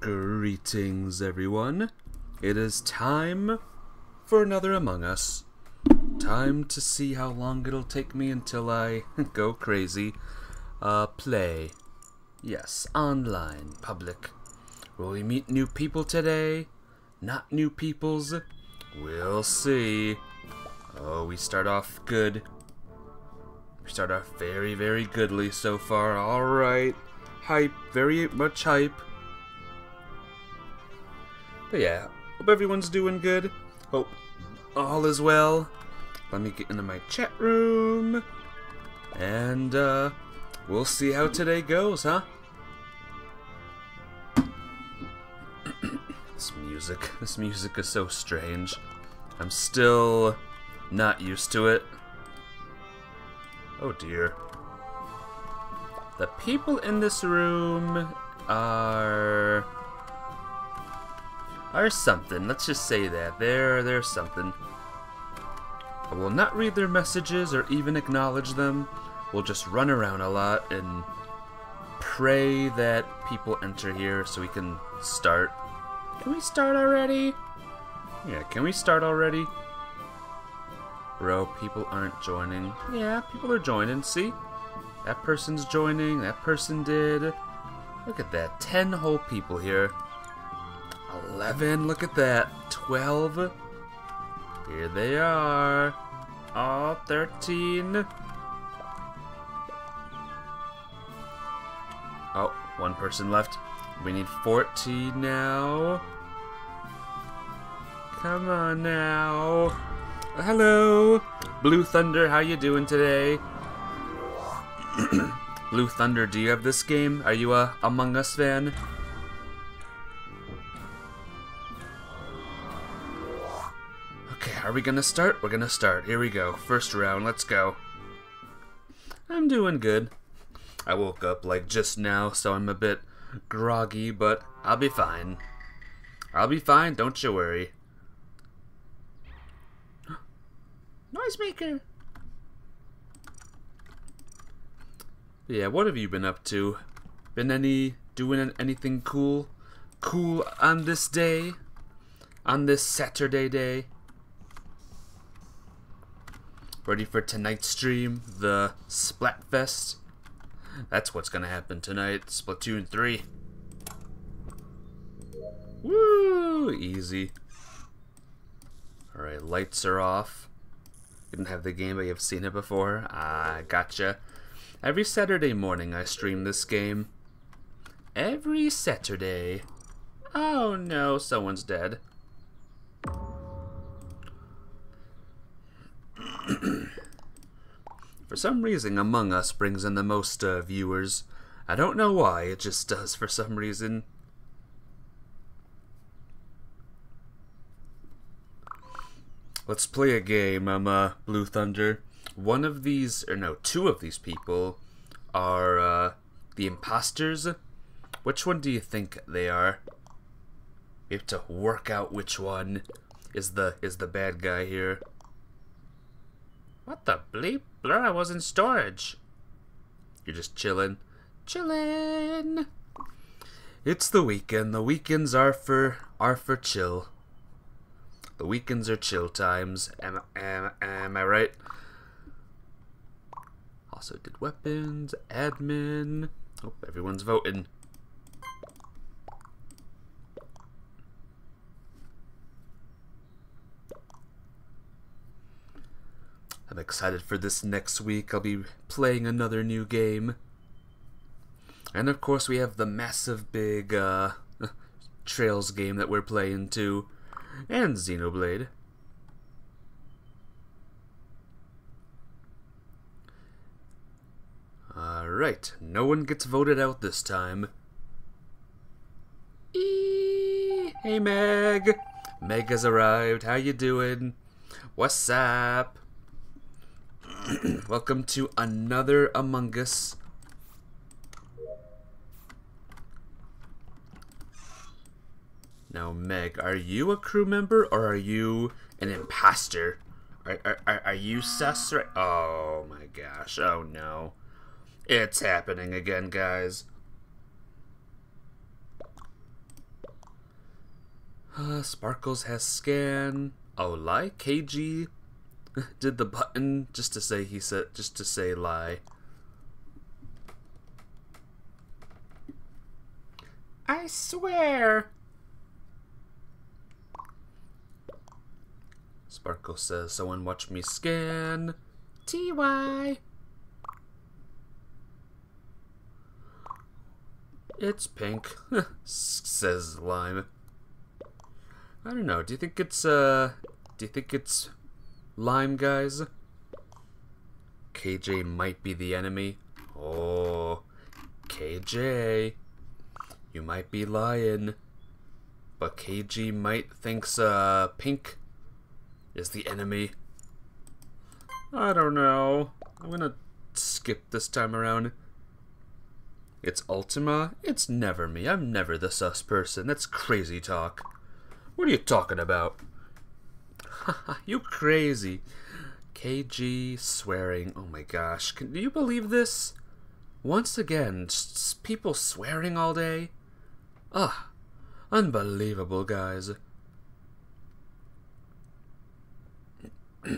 Greetings, everyone. It is time for another Among Us. Time to see how long it'll take me until I go crazy. Uh, play. Yes, online, public. Will we meet new people today? Not new peoples? We'll see. Oh, we start off good. We start off very, very goodly so far. Alright. Hype. Very much hype. But yeah, hope everyone's doing good. Hope all is well. Let me get into my chat room. And, uh, we'll see how today goes, huh? this music, this music is so strange. I'm still not used to it. Oh dear. The people in this room are are something. Let's just say that. They're they're something. I will not read their messages or even acknowledge them. We'll just run around a lot and pray that people enter here so we can start. Can we start already? Yeah, can we start already? Bro, people aren't joining. Yeah, people are joining, see? That person's joining, that person did. Look at that, 10 whole people here. 11, look at that. 12. Here they are. Oh, 13. Oh, one person left. We need 14 now. Come on now. Hello. Blue Thunder, how you doing today? Blue Thunder, do you have this game? Are you a Among Us fan? Okay, are we gonna start? We're gonna start. Here we go. First round, let's go. I'm doing good. I woke up like just now, so I'm a bit groggy, but I'll be fine. I'll be fine, don't you worry. Noisemaker! Yeah, what have you been up to? Been any doing anything cool? Cool on this day? On this Saturday day? Ready for tonight's stream, the Splatfest? That's what's gonna happen tonight, Splatoon 3. Woo! Easy. Alright, lights are off. Didn't have the game, but you've seen it before. Ah, gotcha. Every Saturday morning I stream this game. Every Saturday. Oh no, someone's dead. For some reason, Among Us brings in the most uh, viewers. I don't know why, it just does for some reason. Let's play a game, I'm uh, Blue Thunder. One of these, or no, two of these people are uh, the imposters. Which one do you think they are? You have to work out which one is the is the bad guy here. What the bleep? Blur, I was in storage. You're just chilling. Chillin'. It's the weekend. The weekends are for are for chill. The weekends are chill times. Am, am, am I right? Also did weapons, admin. Oh, everyone's voting. I'm excited for this next week. I'll be playing another new game. And of course we have the massive big uh, Trails game that we're playing too. And Xenoblade. Alright, no one gets voted out this time. Hey Meg! Meg has arrived, how you doing? What's up? Welcome to another Among Us. Now, Meg, are you a crew member or are you an imposter? Are, are, are you sus? Right? Oh my gosh, oh no. It's happening again, guys. Uh, Sparkles has scan. Oh, lie. KG did the button just to say he said just to say lie. I swear. Sparkle says, someone watch me scan. TY. It's pink, says Lime. I don't know. Do you think it's uh? Do you think it's Lime guys? KJ might be the enemy. Oh, KJ, you might be lying, but KG might thinks uh Pink is the enemy. I don't know. I'm gonna skip this time around. It's Ultima? It's never me. I'm never the sus person. That's crazy talk. What are you talking about? you crazy. KG swearing. Oh my gosh. Can, do you believe this? Once again, people swearing all day? Ugh. Unbelievable, guys.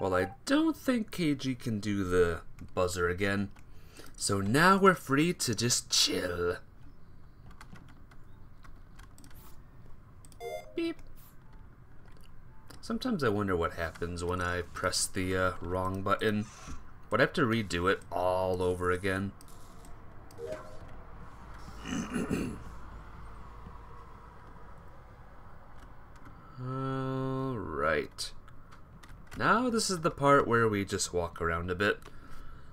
well, I don't think KG can do the buzzer again. So now we're free to just chill. Beep. Sometimes I wonder what happens when I press the uh, wrong button. Would I have to redo it all over again? Alright. Now this is the part where we just walk around a bit.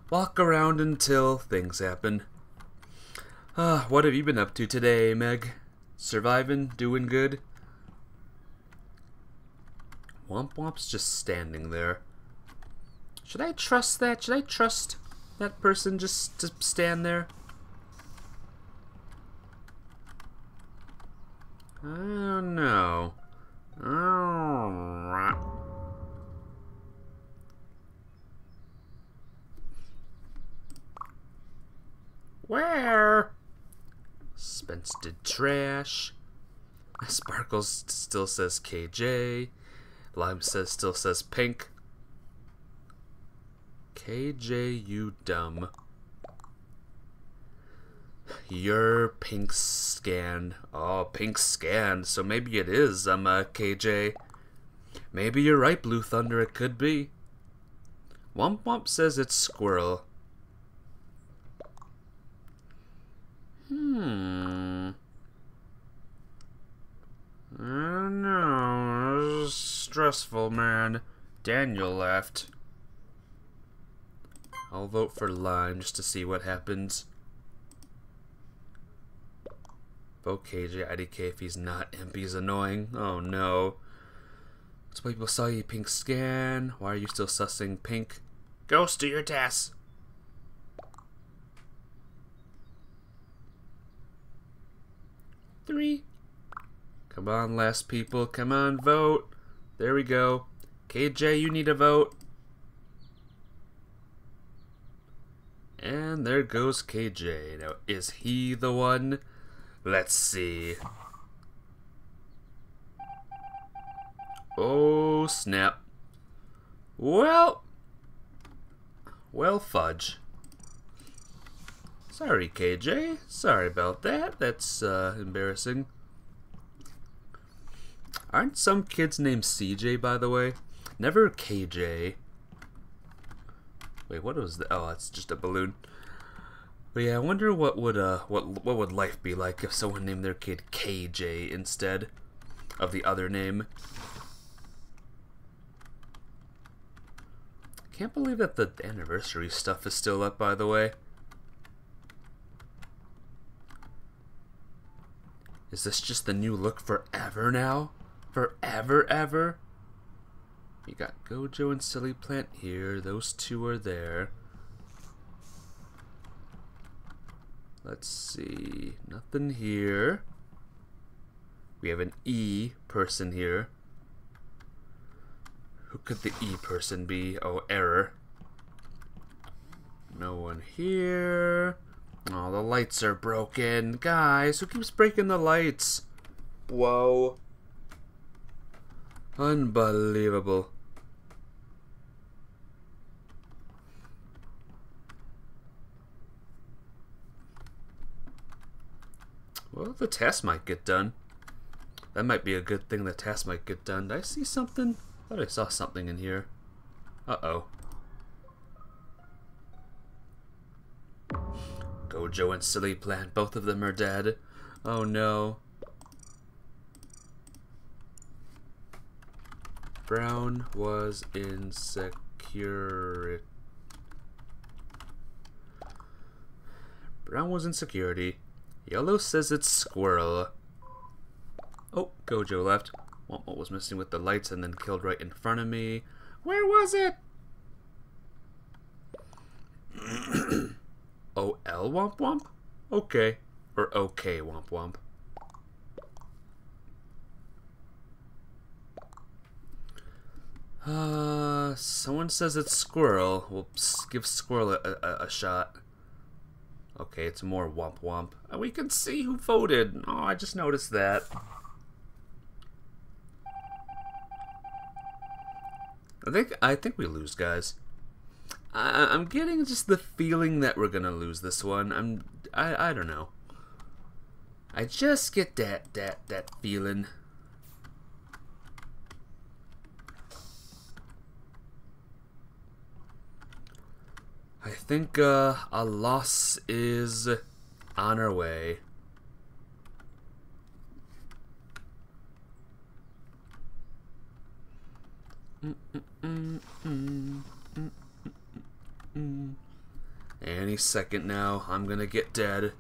Walk around until things happen. Uh, what have you been up to today, Meg? Surviving? Doing good? Womp Womp's just standing there. Should I trust that? Should I trust that person just to stand there? I don't know. Where? Spence did trash. Sparkles still says KJ. Lime says still says pink. KJ, you dumb. Your pink scan. Oh, pink scan. So maybe it is, um, uh, KJ. Maybe you're right, Blue Thunder. It could be. Womp Womp says it's squirrel. Hmm. Mm, I know. stressful, man. Daniel left. I'll vote for Lime just to see what happens. Vote KJ IDK if he's not imp, he's annoying. Oh no. That's why people saw you pink scan. Why are you still sussing pink? Ghost, do your task. Three. Come on, last people. Come on, vote. There we go. KJ, you need a vote. And there goes KJ. Now, is he the one? Let's see. Oh, snap. Well. Well, fudge. Sorry, KJ. Sorry about that. That's uh, embarrassing. Aren't some kids named CJ, by the way? Never KJ. Wait, what was the? Oh, it's just a balloon. But yeah, I wonder what would uh what what would life be like if someone named their kid KJ instead of the other name. Can't believe that the anniversary stuff is still up, by the way. Is this just the new look forever now? Forever, ever? You got Gojo and Silly Plant here. Those two are there. Let's see. Nothing here. We have an E person here. Who could the E person be? Oh, error. No one here. Oh, the lights are broken. Guys, who keeps breaking the lights? Whoa. Unbelievable. Well, the test might get done. That might be a good thing the test might get done. Did I see something? I thought I saw something in here. Uh-oh. Gojo and Silly Plant, both of them are dead. Oh no. Brown was insecure. Brown was in security. Yellow says it's squirrel. Oh, Gojo left. What was missing with the lights and then killed right in front of me. Where was it? O-L Womp Womp? Okay. Or okay Womp Womp. Uh, someone says it's Squirrel. We'll give Squirrel a, a, a shot. Okay, it's more Womp Womp. And we can see who voted. Oh, I just noticed that. I think I think we lose, guys. I, I'm getting just the feeling that we're gonna lose this one. I'm I I don't know. I just get that that that feeling. I think uh, a loss is on our way. Any second now, I'm gonna get dead.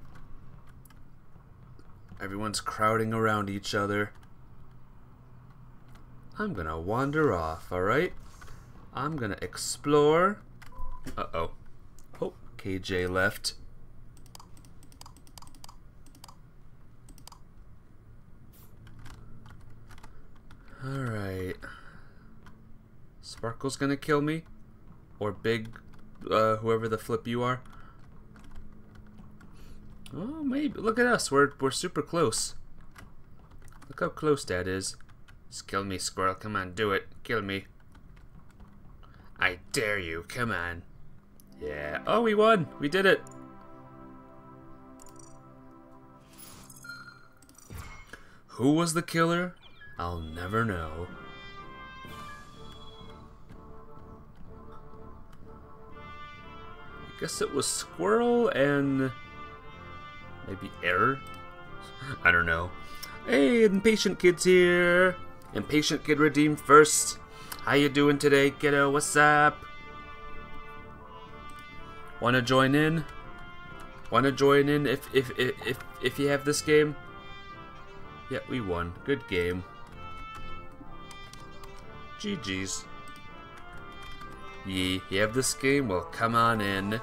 Everyone's crowding around each other. I'm gonna wander off, alright? I'm gonna explore. Uh-oh. KJ left. Alright. Sparkle's gonna kill me? Or Big uh, whoever the flip you are? Oh, maybe. Look at us. We're, we're super close. Look how close Dad is. Just kill me, squirrel. Come on, do it. Kill me. I dare you. Come on. Yeah. Oh, we won. We did it. Who was the killer? I'll never know. I guess it was Squirrel and maybe Error? I don't know. Hey, Impatient Kid's here. Impatient Kid redeemed first. How you doing today, kiddo? What's up? Wanna join in? Wanna join in if if if if, if you have this game? Yeah, we won. Good game. GG's. Ye, you have this game? Well, come on in.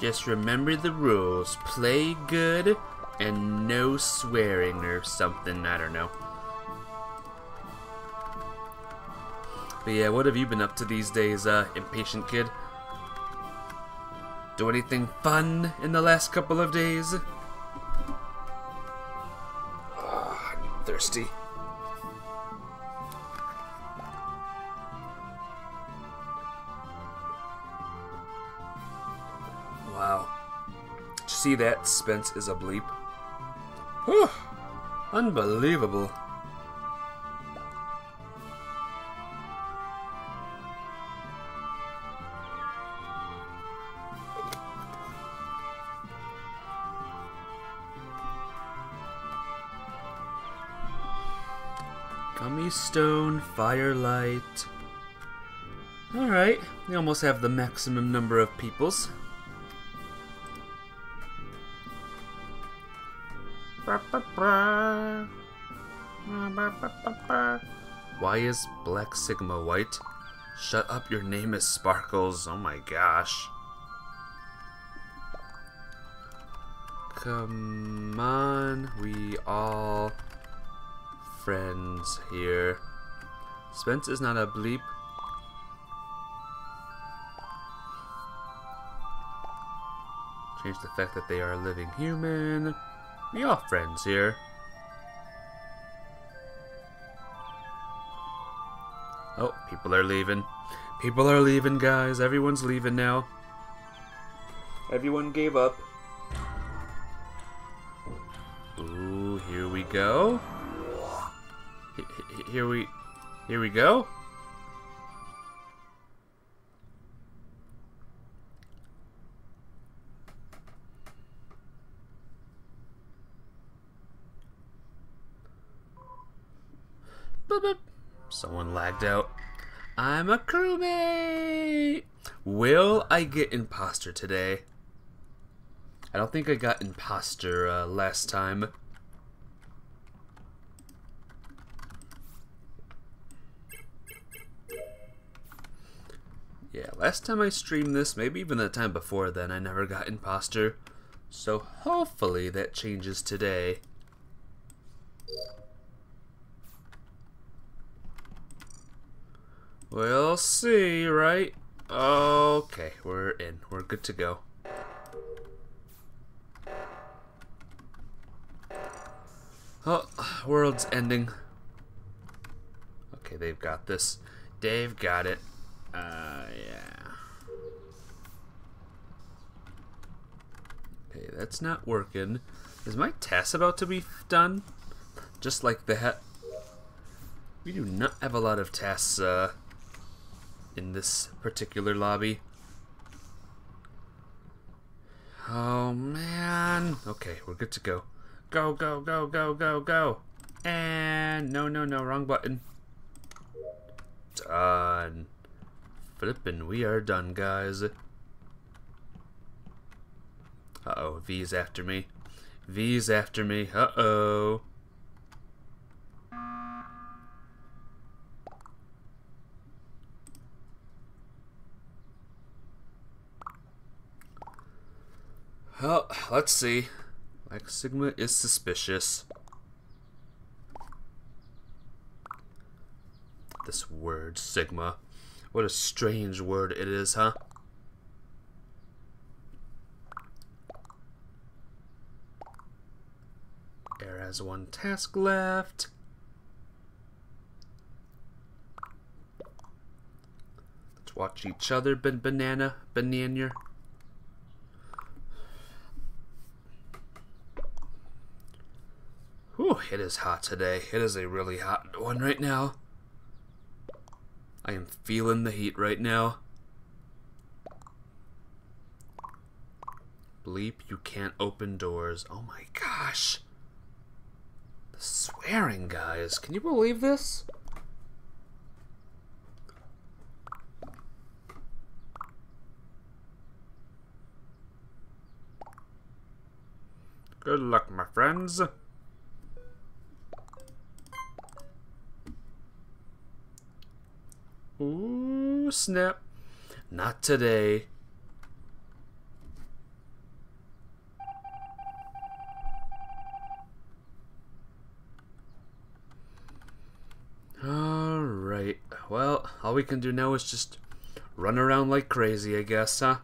Just remember the rules. Play good and no swearing or something. I don't know. But yeah, what have you been up to these days, uh, impatient kid? Do anything fun in the last couple of days? thirsty. Wow. Did you see that? Spence is a bleep. Whew. Unbelievable. Gummy stone, firelight. Alright, we almost have the maximum number of peoples. Why is Black Sigma white? Shut up, your name is Sparkles. Oh my gosh. Come on, we all friends here. Spence is not a bleep. Change the fact that they are a living human. We are friends here. Oh, people are leaving. People are leaving, guys. Everyone's leaving now. Everyone gave up. Ooh, here we go. Here we, here we go. Boop, boop. Someone lagged out. I'm a crewmate! Will I get imposter today? I don't think I got imposter uh, last time. Yeah, last time I streamed this, maybe even the time before then, I never got imposter. So hopefully that changes today. We'll see, right? Okay, we're in. We're good to go. Oh, world's ending. Okay, they've got this. Dave got it. Uh, yeah. Okay, that's not working. Is my test about to be done? Just like that. We do not have a lot of tests, uh, in this particular lobby. Oh man. Okay, we're good to go. Go, go, go, go, go, go. And no, no, no, wrong button. Done. Flippin', we are done, guys. Uh-oh, V's after me. V's after me. Uh-oh. Well, let's see. Like Sigma is suspicious. This word, Sigma. What a strange word it is, huh? Air has one task left. Let's watch each other, ban banana, banana. Whew, it is hot today. It is a really hot one right now. I am feeling the heat right now. Bleep, you can't open doors. Oh my gosh. The swearing, guys. Can you believe this? Good luck, my friends. Ooh, snap. Not today. Alright. Well, all we can do now is just run around like crazy, I guess, huh?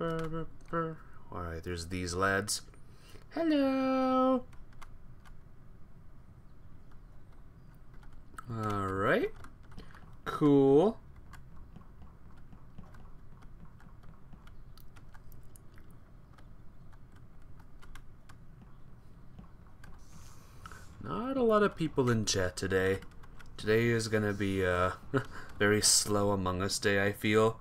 Alright, there's these lads. Hello! Alright. Cool. Not a lot of people in chat today. Today is gonna be uh, a very slow Among Us day, I feel.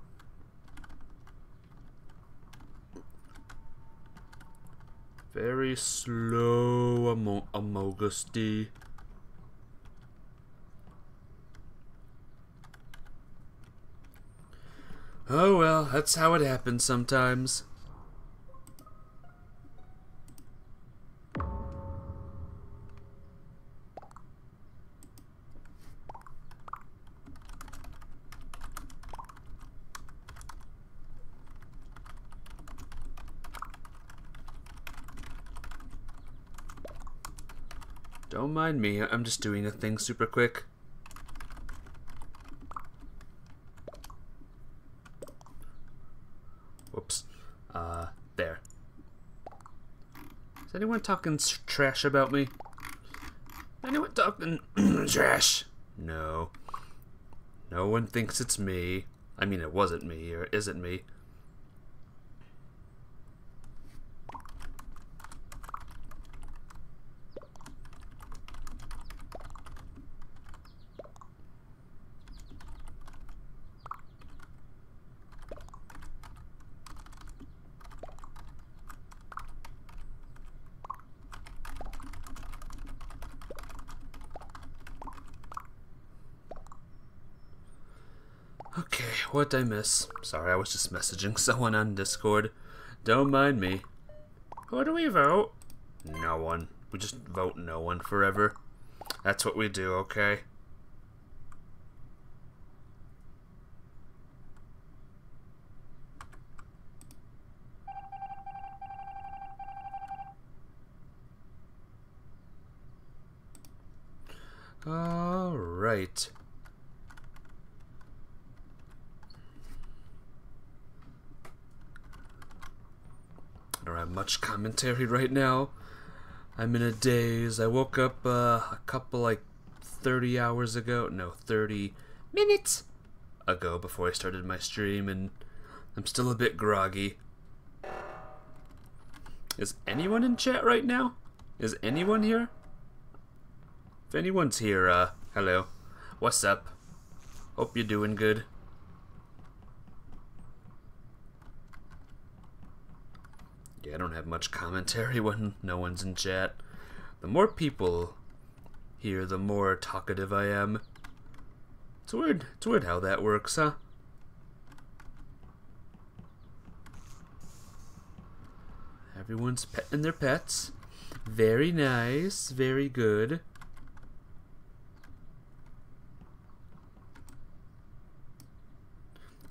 Very slow Among Amogus D. Oh well, that's how it happens sometimes. Don't mind me, I'm just doing a thing super quick. Whoops. Uh, there. Is anyone talking trash about me? Anyone talking trash? No. No one thinks it's me. I mean, it wasn't me, or isn't me. Okay, what I miss? Sorry, I was just messaging someone on Discord. Don't mind me. Who do we vote? No one. We just vote no one forever. That's what we do, okay? All right. I don't have much commentary right now. I'm in a daze. I woke up uh, a couple, like, 30 hours ago. No, 30 minutes ago before I started my stream, and I'm still a bit groggy. Is anyone in chat right now? Is anyone here? If anyone's here, uh, hello. What's up? Hope you're doing good. Yeah, I don't have much commentary when no one's in chat. The more people here, the more talkative I am. It's weird. It's weird how that works, huh? Everyone's petting their pets. Very nice. Very good.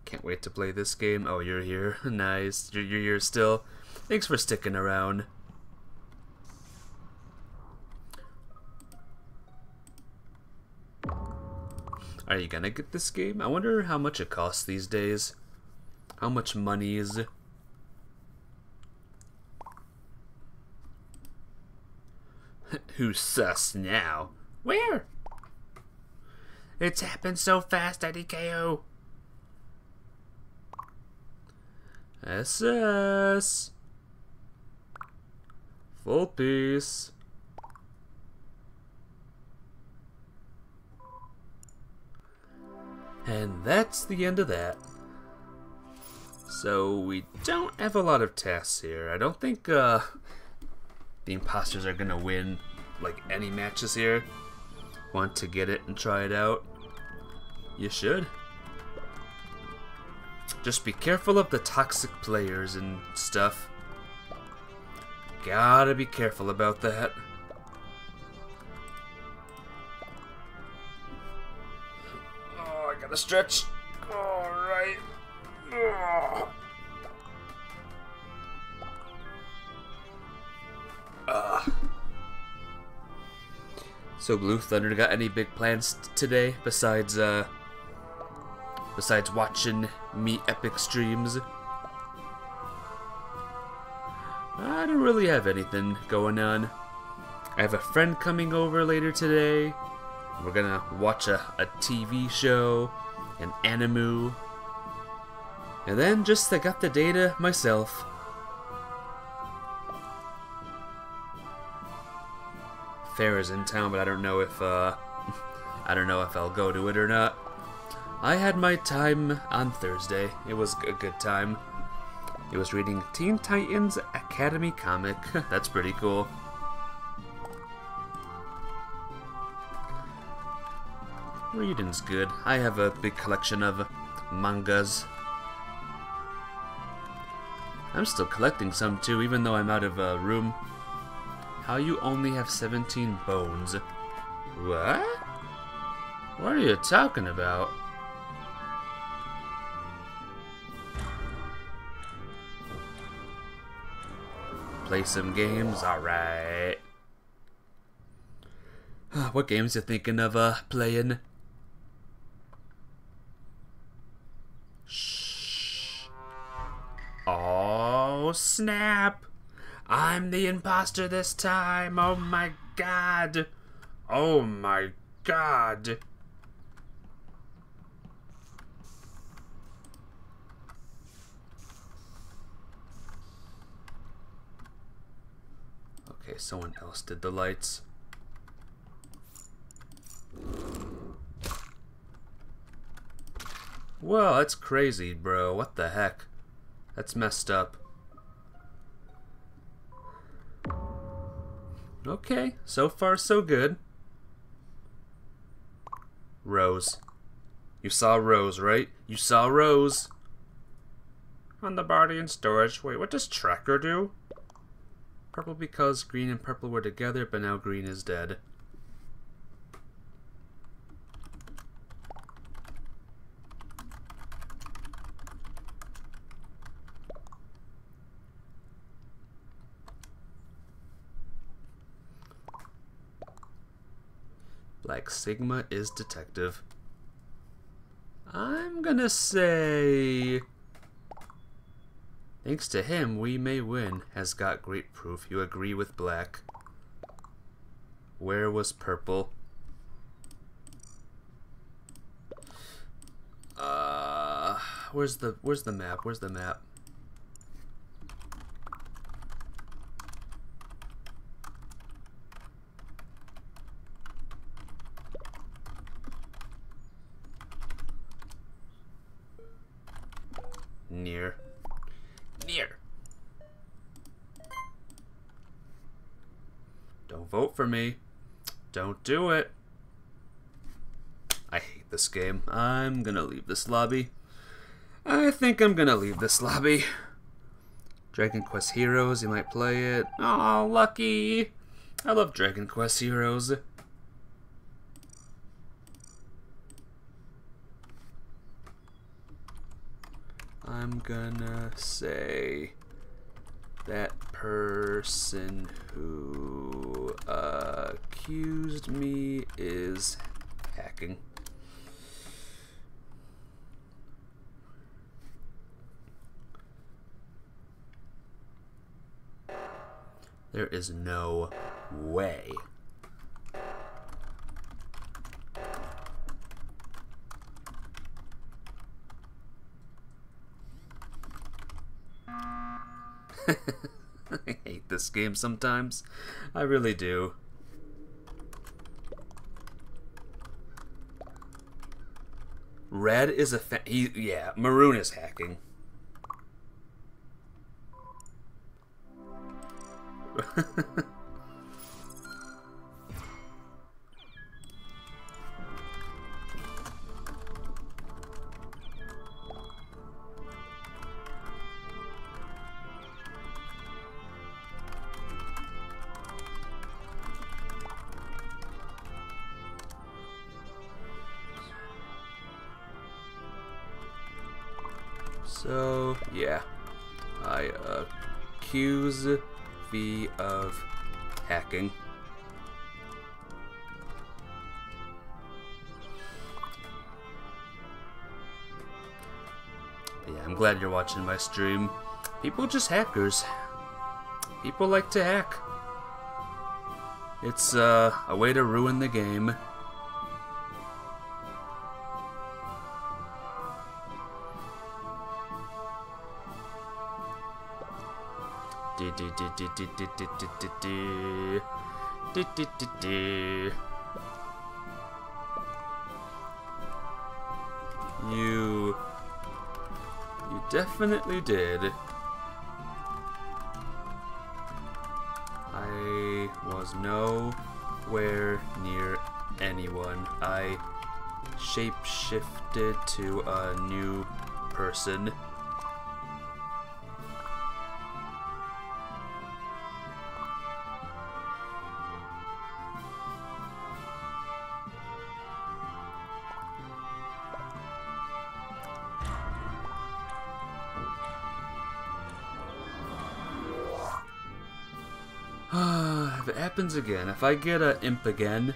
Can't wait to play this game. Oh, you're here. nice. You're, you're here still. Thanks for sticking around. Are you gonna get this game? I wonder how much it costs these days. How much money is? Who's sus now? Where? It's happened so fast, IDKO. SS. Full piece. And that's the end of that. So we don't have a lot of tasks here. I don't think uh, the imposters are gonna win like any matches here. Want to get it and try it out? You should. Just be careful of the toxic players and stuff. Gotta be careful about that. Oh, I gotta stretch. Alright. Oh. Uh. So Blue Thunder got any big plans today besides uh besides watching me epic streams? I don't really have anything going on. I have a friend coming over later today. We're gonna watch a, a TV show, an anime, and then just I got the data myself. Fair is in town, but I don't know if uh, I don't know if I'll go to it or not. I had my time on Thursday. It was a good time. It was reading Teen Titans Academy comic. That's pretty cool. Reading's good. I have a big collection of mangas. I'm still collecting some too, even though I'm out of a uh, room. How you only have 17 bones? What? What are you talking about? Play some games? Alright. what games you thinking of uh playing? Shh. Oh snap! I'm the imposter this time. Oh my god. Oh my god. Okay, someone else did the lights. Well, that's crazy, bro. What the heck? That's messed up. Okay, so far so good. Rose. You saw Rose, right? You saw Rose. On the body in storage. Wait, what does Tracker do? Purple because green and purple were together, but now green is dead. Black Sigma is detective. I'm gonna say... Thanks to him, we may win. Has got great proof. You agree with Black. Where was Purple? Uh, where's the where's the map? Where's the map? Near. Near. Don't vote for me. Don't do it. I hate this game. I'm gonna leave this lobby. I think I'm gonna leave this lobby. Dragon Quest Heroes, you might play it. Oh, lucky! I love Dragon Quest Heroes. I'm gonna say that person who uh, accused me is hacking. There is no way. I hate this game sometimes. I really do. Red is a fa he yeah, Maroon is hacking. accuse V of hacking. Yeah, I'm glad you're watching my stream. People just hackers. People like to hack. It's uh, a way to ruin the game. You... You definitely did. I was nowhere near anyone. I shape-shifted to a new person. Happens again, if I get a imp again,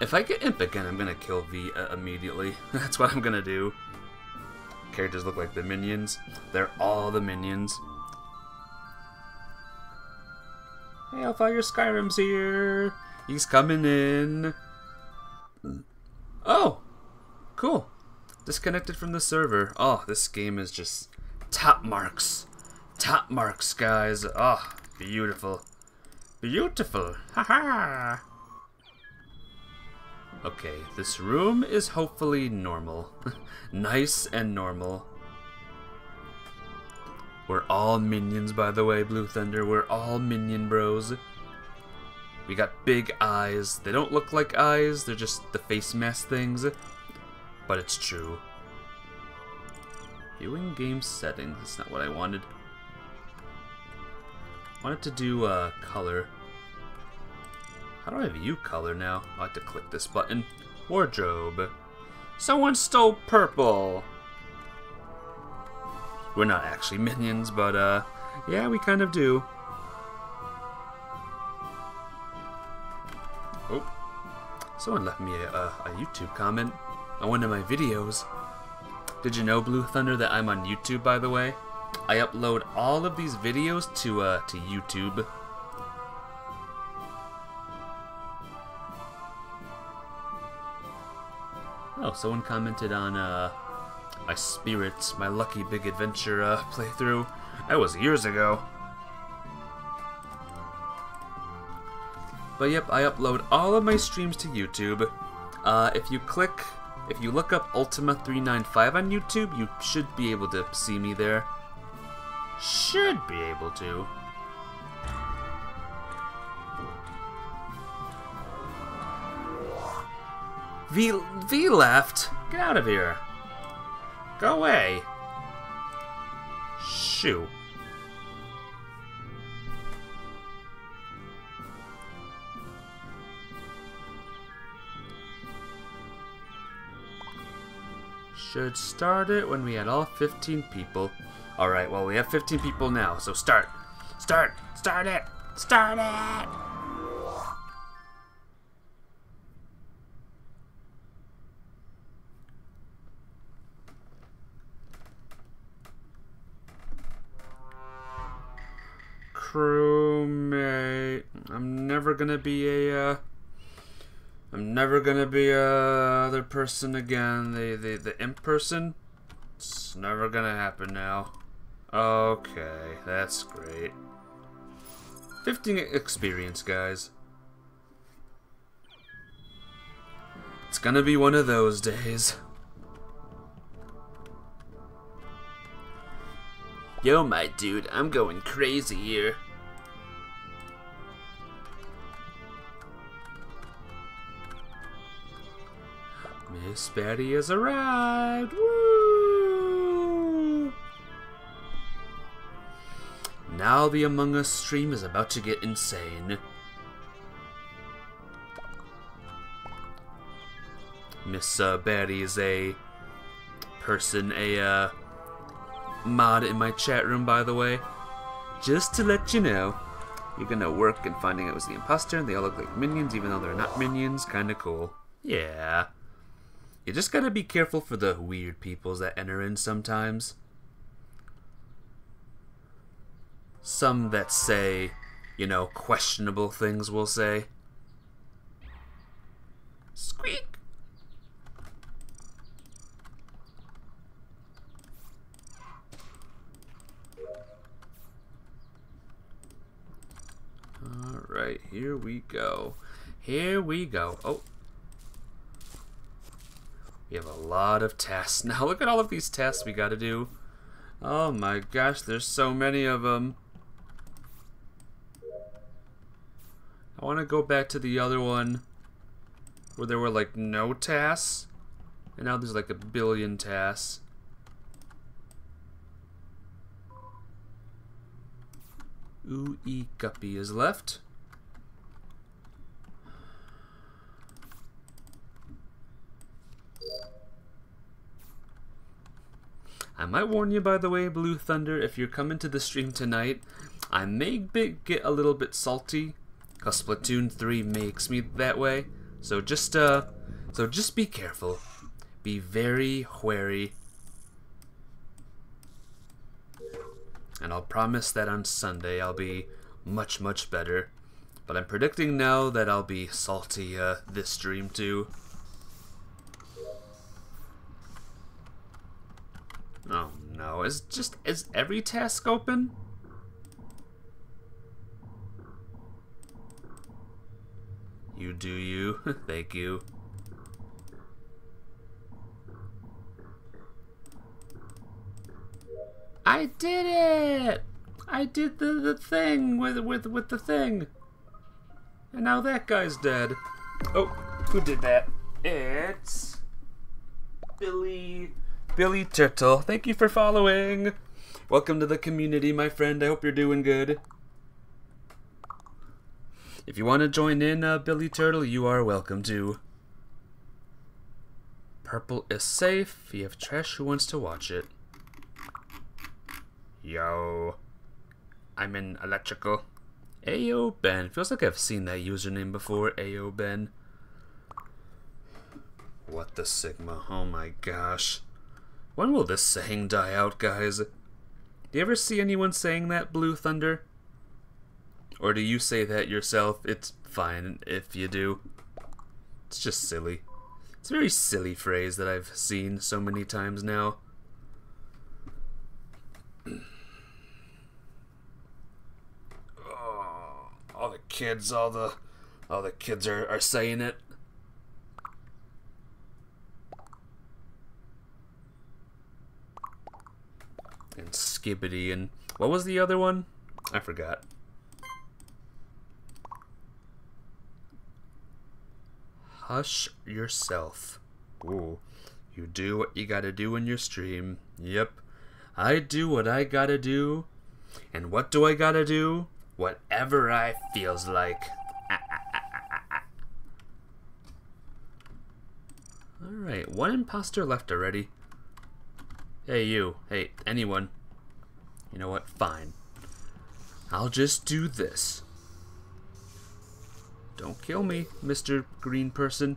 If I get Imp again, I'm gonna kill V uh, immediately. That's what I'm gonna do. Characters look like the minions. They're all the minions. Hey, i'll Hellfire Skyrim's here. He's coming in. Oh, cool. Disconnected from the server. Oh, this game is just top marks. Top marks, guys. Oh, beautiful. Beautiful. Haha. okay, this room is hopefully normal. nice and normal. We're all minions, by the way, Blue Thunder. We're all minion bros. We got big eyes. They don't look like eyes, they're just the face mask things. But it's true. Viewing game settings. That's not what I wanted. I wanted to do uh, color. How do I view color now? I have to click this button. Wardrobe. Someone stole purple. We're not actually minions, but uh, yeah, we kind of do. Oh, someone left me a, a, a YouTube comment on one of my videos. Did you know, Blue Thunder, that I'm on YouTube, by the way? I upload all of these videos to, uh, to YouTube. Oh, someone commented on, uh, my Spirits, my Lucky Big Adventure, uh, playthrough. That was years ago. But yep, I upload all of my streams to YouTube. Uh, if you click if you look up Ultima395 on YouTube, you should be able to see me there. Should be able to. V, v left? Get out of here. Go away. Shoo. Should start it when we had all 15 people. Alright, well, we have 15 people now, so start. Start! Start it! Start it! Gonna be a, uh, I'm never gonna be a other person again. The the the imp person. It's never gonna happen now. Okay, that's great. 15 experience, guys. It's gonna be one of those days. Yo, my dude, I'm going crazy here. Betty has arrived! Woo! Now the Among Us stream is about to get insane. Miss uh, Betty is a person, a uh, mod in my chat room, by the way. Just to let you know, you're gonna work in finding out who's the imposter, and they all look like minions, even though they're not minions. Kinda cool. Yeah. You just gotta be careful for the weird peoples that enter in sometimes. Some that say, you know, questionable things, we'll say. Squeak! Alright, here we go. Here we go. Oh, we have a lot of tasks. Now look at all of these tasks we gotta do. Oh my gosh, there's so many of them. I want to go back to the other one where there were like no tasks. And now there's like a billion tasks. Ooh, E Guppy is left. I might warn you, by the way, Blue Thunder, if you're coming to the stream tonight, I may get a little bit salty, because Splatoon 3 makes me that way. So just uh so just be careful. Be very wary. And I'll promise that on Sunday I'll be much much better. But I'm predicting now that I'll be salty uh, this stream too. Oh no, is just is every task open? You do you. Thank you. I did it! I did the, the thing with with with the thing. And now that guy's dead. Oh, who did that? It's Billy Billy Turtle. Thank you for following. Welcome to the community, my friend. I hope you're doing good. If you want to join in, uh, Billy Turtle, you are welcome to. Purple is safe. You have trash who wants to watch it. Yo. I'm in electrical. Ayo Ben. Feels like I've seen that username before, Ayo Ben. What the Sigma? Oh my gosh. When will this saying die out, guys? Do you ever see anyone saying that, Blue Thunder? Or do you say that yourself? It's fine if you do. It's just silly. It's a very silly phrase that I've seen so many times now. oh, all the kids, all the all the kids are, are saying it. And Skibidi and what was the other one? I forgot. Hush yourself. Ooh. You do what you gotta do in your stream. Yep. I do what I gotta do. And what do I gotta do? Whatever I feels like. Alright, one imposter left already. Hey you, hey, anyone. You know what, fine. I'll just do this. Don't kill me, Mr. Green Person.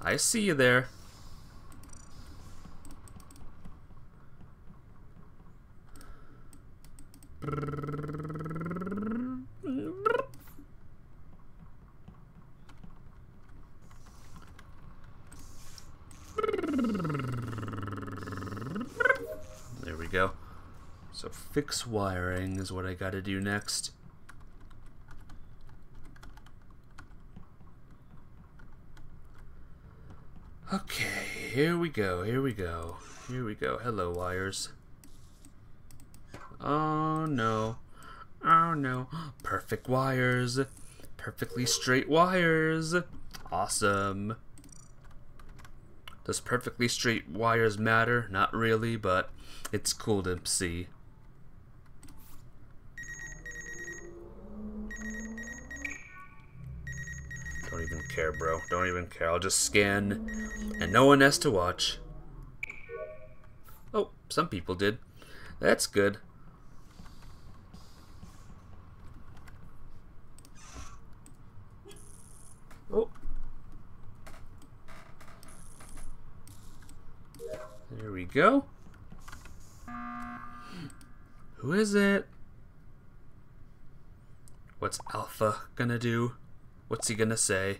I see you there. There we go. So fix wiring is what I gotta do next. Okay, here we go, here we go, here we go. Hello, wires. Oh no, oh no. Perfect wires, perfectly straight wires. Awesome. Does perfectly straight wires matter? Not really, but it's cool to see. Don't even care, bro. Don't even care. I'll just scan, and no one has to watch. Oh, some people did. That's good. Oh. There we go. Who is it? What's Alpha gonna do? What's he gonna say?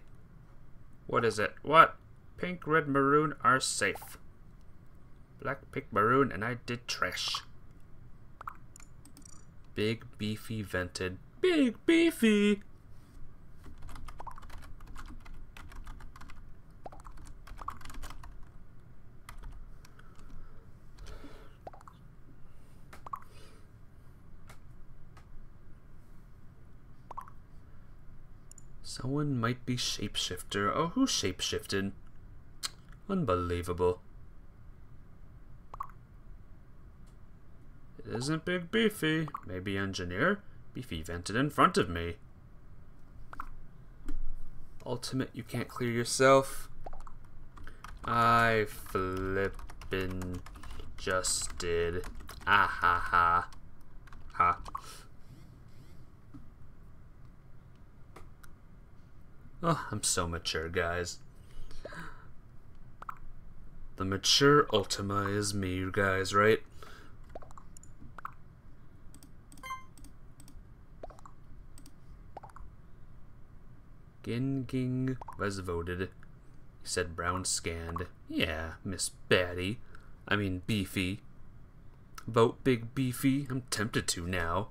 What is it? What? Pink, red, maroon are safe. Black, pink, maroon, and I did trash. Big, beefy, vented. Big, beefy! Someone might be shapeshifter. Oh, who shapeshifted? Unbelievable. It isn't Big Beefy. Maybe engineer? Beefy vented in front of me. Ultimate, you can't clear yourself. I flippin' just did. Ah ha ha. Ha. Oh, I'm so mature, guys. The mature Ultima is me, you guys, right? Ginging was voted. He said Brown scanned. Yeah, Miss Batty. I mean Beefy. Vote Big Beefy. I'm tempted to now.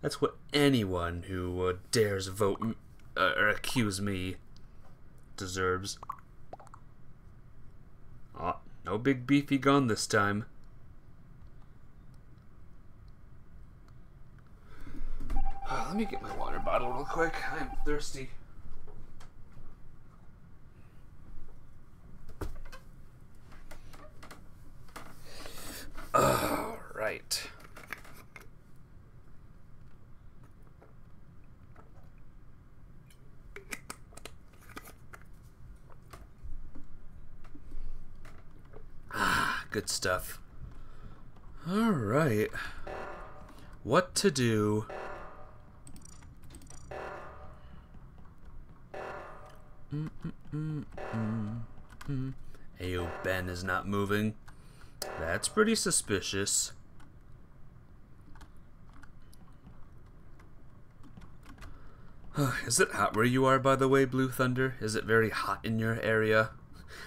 That's what anyone who uh, dares vote uh, or accuse me deserves. Oh, no Big Beefy gun this time. Uh, let me get my water bottle real quick. I'm thirsty. All right. Ah, good stuff. All right. What to do? Mm -mm -mm -mm -mm. Ayo, Ben is not moving. That's pretty suspicious. Is it hot where you are, by the way, Blue Thunder? Is it very hot in your area?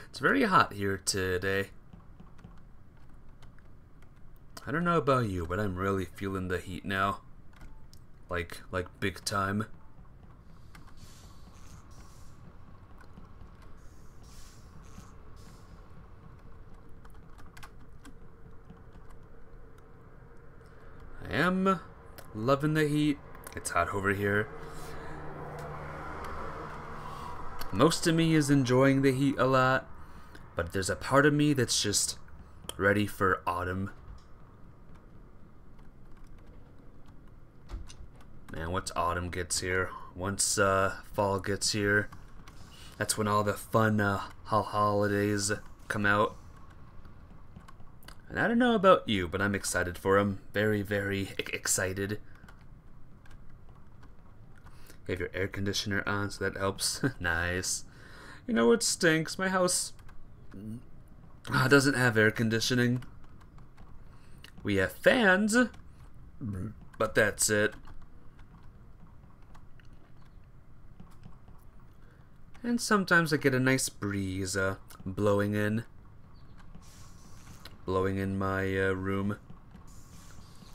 It's very hot here today. I don't know about you, but I'm really feeling the heat now. Like, like big time. I am loving the heat. It's hot over here. Most of me is enjoying the heat a lot, but there's a part of me that's just ready for autumn. Man, once autumn gets here, once uh, fall gets here, that's when all the fun uh, holidays come out. And I don't know about you, but I'm excited for them. Very, very excited. You have your air conditioner on, so that helps. nice. You know what stinks? My house uh, doesn't have air conditioning. We have fans, but that's it. And sometimes I get a nice breeze uh, blowing in blowing in my uh, room.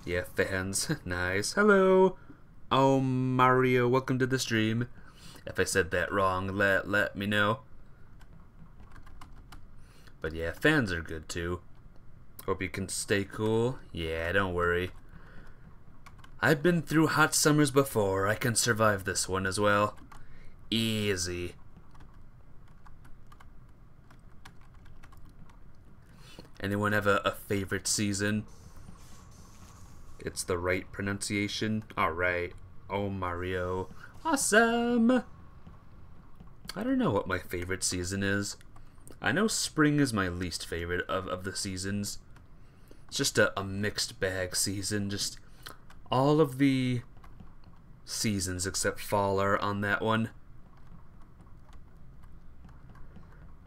Yeah, fans. nice. Hello. Oh, Mario, welcome to the stream. If I said that wrong, let let me know. But yeah, fans are good too. Hope you can stay cool. Yeah, don't worry. I've been through hot summers before. I can survive this one as well. Easy. Anyone have a, a favorite season? It's the right pronunciation. Alright. Oh, Mario. Awesome! I don't know what my favorite season is. I know spring is my least favorite of, of the seasons. It's just a, a mixed bag season. Just all of the seasons except fall are on that one.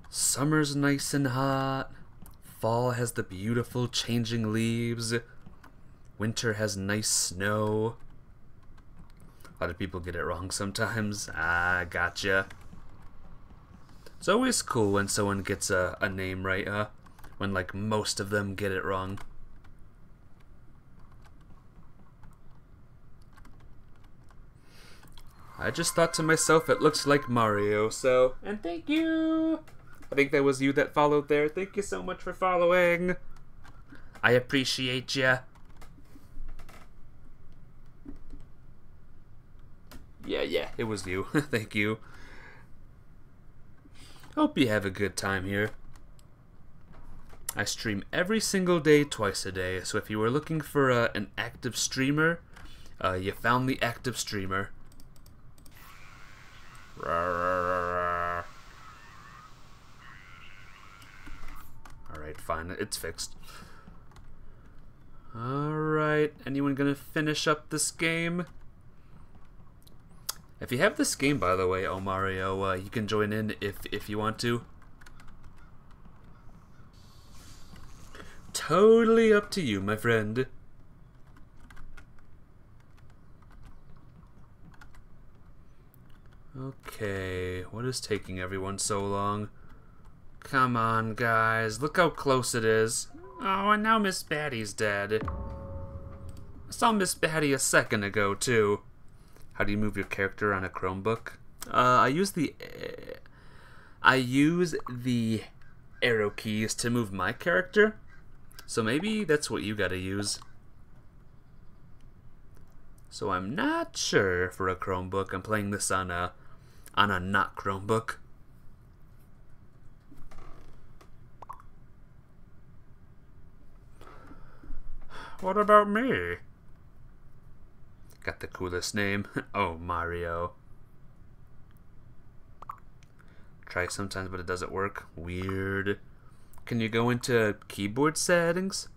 Summer's nice and hot. Fall has the beautiful changing leaves. Winter has nice snow. A lot of people get it wrong sometimes. Ah, gotcha. It's always cool when someone gets a, a name right, huh? When, like, most of them get it wrong. I just thought to myself it looks like Mario, so... And thank you! I think that was you that followed there. Thank you so much for following. I appreciate you. Yeah, yeah, it was you. Thank you. Hope you have a good time here. I stream every single day, twice a day, so if you were looking for uh, an active streamer, uh, you found the active streamer. Alright, fine. It's fixed. Alright, anyone gonna finish up this game? If you have this game, by the way, oh Mario, uh, you can join in if if you want to. Totally up to you, my friend. Okay, what is taking everyone so long? Come on, guys, look how close it is. Oh, and now Miss Batty's dead. I saw Miss Batty a second ago, too. How do you move your character on a Chromebook? Uh, I use the... Uh, I use the arrow keys to move my character. So maybe that's what you gotta use. So I'm not sure for a Chromebook. I'm playing this on a on a not Chromebook. What about me? Got the coolest name. oh, Mario. Try sometimes, but it doesn't work. Weird. Can you go into keyboard settings?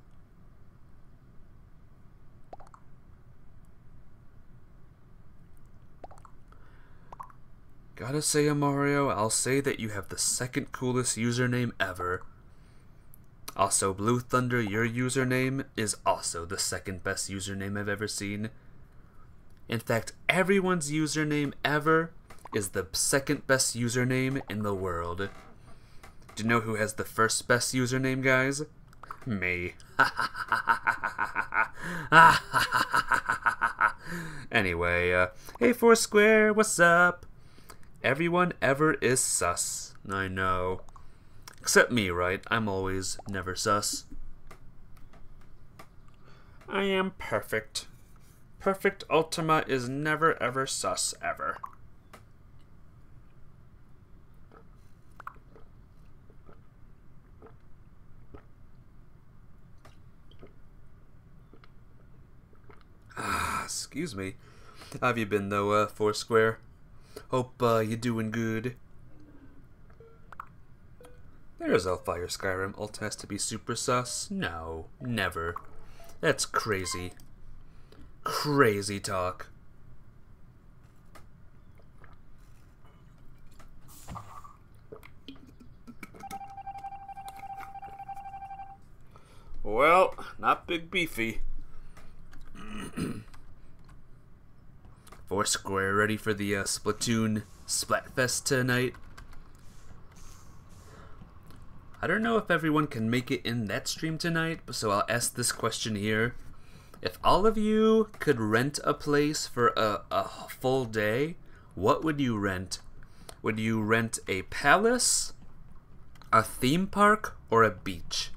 Gotta say, Mario, I'll say that you have the second coolest username ever. Also, Blue Thunder, your username is also the second best username I've ever seen. In fact, everyone's username ever is the second best username in the world. Do you know who has the first best username, guys? Me. anyway, uh, hey Foursquare, what's up? Everyone ever is sus. I know. Except me, right? I'm always never sus. I am perfect. Perfect Ultima is never ever sus ever. Ah, excuse me. How have you been though, uh, Foursquare? Hope uh, you're doing good. There's Hellfire Skyrim. Ult has to be super sus? No, never. That's crazy. Crazy talk. Well, not big beefy. Foursquare ready for the uh, Splatoon Splatfest tonight. I don't know if everyone can make it in that stream tonight, so I'll ask this question here. If all of you could rent a place for a, a full day, what would you rent? Would you rent a palace, a theme park, or a beach?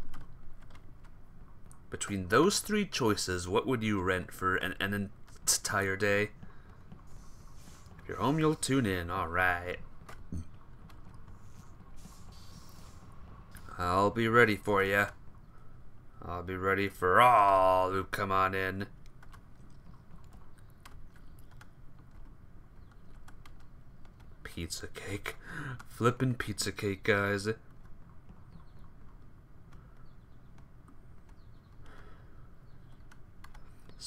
Between those three choices, what would you rent for an, an entire day? If you're home, you'll tune in. Alright. I'll be ready for you. I'll be ready for all who come on in. Pizza cake. Flippin' pizza cake, guys. Is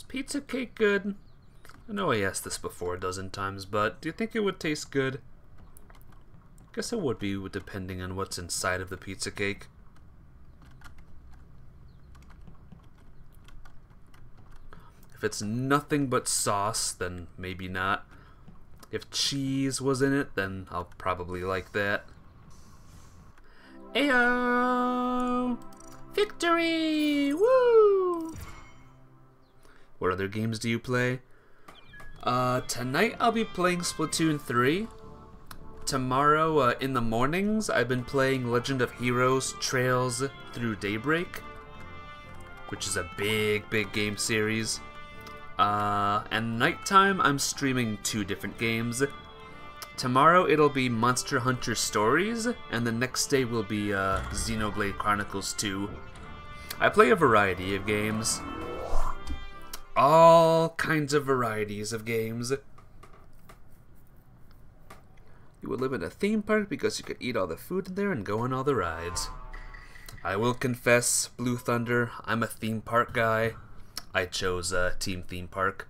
pizza cake good? I know I asked this before a dozen times, but do you think it would taste good? Guess it would be, depending on what's inside of the pizza cake. If it's nothing but sauce, then maybe not. If cheese was in it, then I'll probably like that. Ayo! Victory! Woo! What other games do you play? Uh, tonight I'll be playing Splatoon 3. Tomorrow, uh, in the mornings, I've been playing Legend of Heroes Trails Through Daybreak, which is a big, big game series. Uh, and nighttime, I'm streaming two different games. Tomorrow it'll be Monster Hunter Stories, and the next day will be uh, Xenoblade Chronicles 2. I play a variety of games all kinds of varieties of games. You would live in a theme park because you could eat all the food in there and go on all the rides. I will confess, Blue Thunder, I'm a theme park guy. I chose uh, Team Theme Park.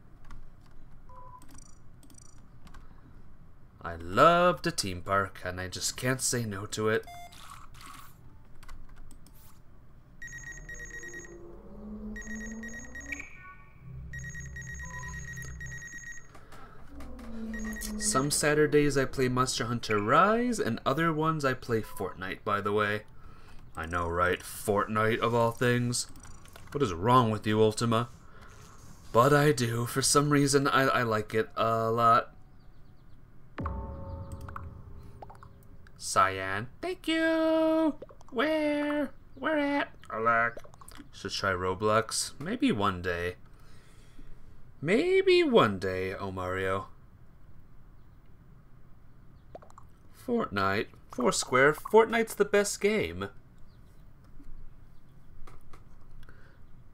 I love the theme park, and I just can't say no to it. Some Saturdays I play Monster Hunter Rise, and other ones I play Fortnite, by the way. I know, right? Fortnite, of all things. What is wrong with you, Ultima? But I do. For some reason, I, I like it a lot. Cyan. Thank you! Where? Where at? Alack. Should try Roblox. Maybe one day. Maybe one day, oh Mario. Fortnite. Foursquare. Fortnite's the best game.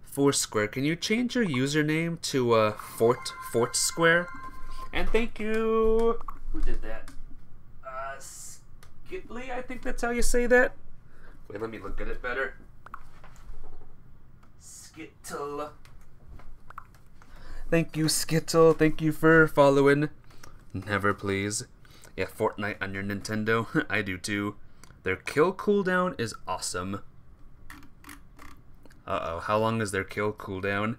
Foursquare, can you change your username to uh, Fort Fort Square? And thank you. Who did that? Uh, Skittley, I think that's how you say that. Wait, let me look at it better. Skittle. Thank you, Skittle. Thank you for following. Never, please. Yeah, Fortnite on your Nintendo. I do too. Their kill cooldown is awesome. Uh-oh, how long is their kill cooldown?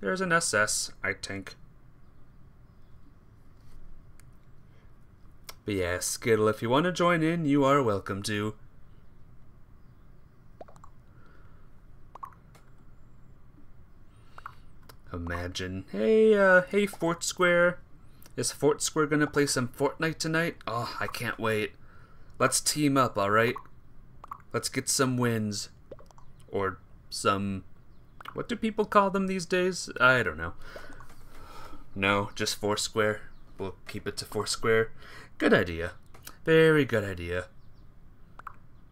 There's an SS, I think. But yeah, Skittle, if you want to join in, you are welcome to. Imagine. Hey, uh, hey Fort Square. Is Fort Square gonna play some Fortnite tonight? Oh, I can't wait. Let's team up, alright? Let's get some wins. Or some... What do people call them these days? I don't know. No, just Foursquare. We'll keep it to Foursquare. Good idea. Very good idea.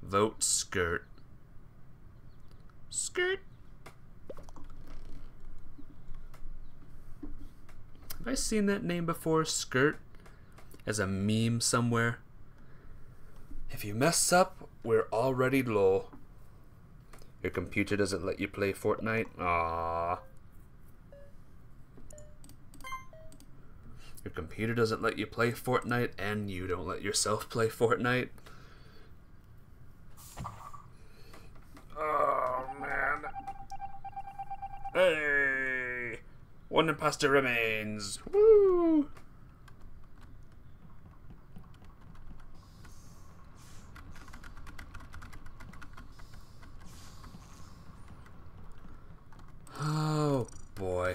Vote skirt. Skirt. Have I seen that name before, Skirt? As a meme somewhere? If you mess up, we're already low. Your computer doesn't let you play Fortnite? Ah. Your computer doesn't let you play Fortnite, and you don't let yourself play Fortnite? Oh, man. Hey! One imposter remains. Woo! Oh boy.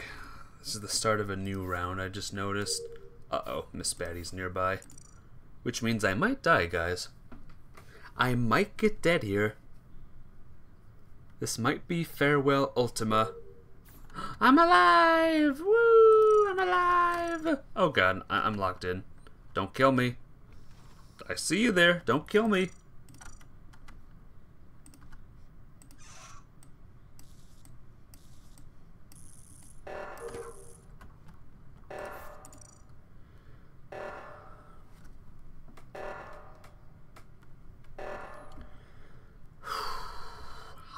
This is the start of a new round, I just noticed. Uh-oh, Miss Batty's nearby. Which means I might die, guys. I might get dead here. This might be farewell Ultima. I'm alive! Woo! I'm alive! Oh god, I am locked in. Don't kill me. I see you there. Don't kill me.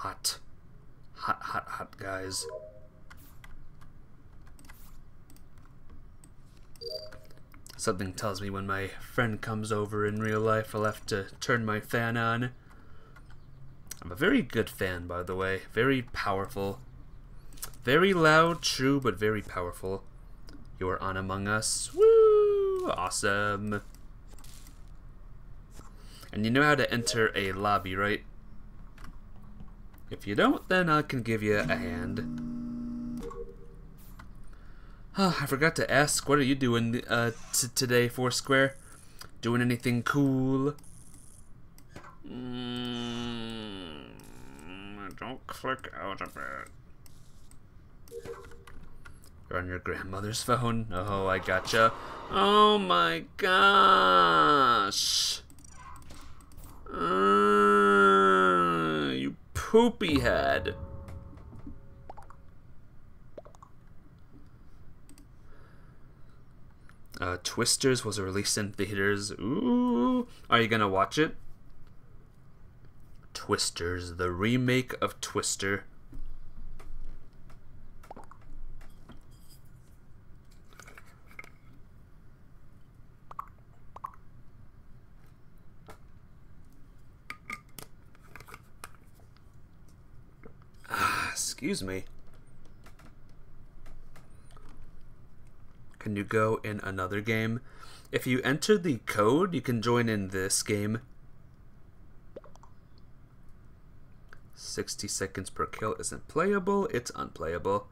hot. Hot, hot, hot, guys. Something tells me when my friend comes over in real life, I'll have to turn my fan on. I'm a very good fan, by the way. Very powerful. Very loud, true, but very powerful. You're on Among Us. Woo! Awesome. And you know how to enter a lobby, right? If you don't, then I can give you a hand. Oh, I forgot to ask, what are you doing uh, today, Foursquare? Doing anything cool? Mm, don't click out of it. You're on your grandmother's phone? Oh, I gotcha. Oh my gosh! Uh, you poopy head. Uh, Twisters was released in theaters. Ooh, are you gonna watch it? Twisters, the remake of Twister. Ah, excuse me. Can you go in another game? If you enter the code, you can join in this game. 60 seconds per kill isn't playable, it's unplayable.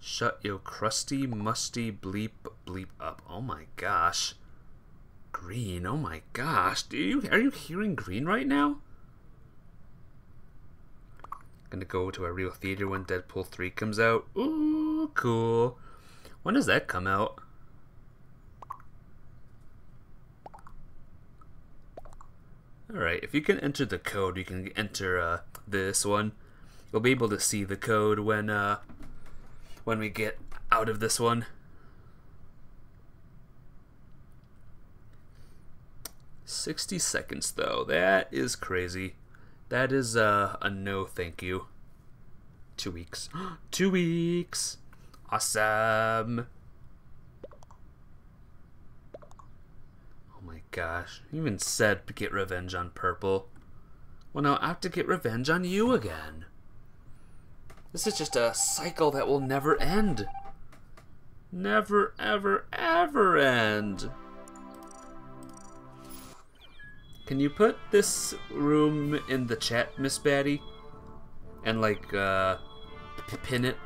Shut your crusty, musty bleep bleep up. Oh my gosh. Green, oh my gosh. Do you are you hearing green right now? Gonna go to a real theater when Deadpool 3 comes out. Ooh, cool. When does that come out? Alright, if you can enter the code, you can enter uh, this one. You'll be able to see the code when uh, when we get out of this one. Sixty seconds though, that is crazy. That is uh, a no thank you. Two weeks. Two weeks! Awesome! Gosh. You even said to get revenge on Purple. Well, now I have to get revenge on you again. This is just a cycle that will never end. Never, ever, ever end. Can you put this room in the chat, Miss Batty? And, like, uh, pin it?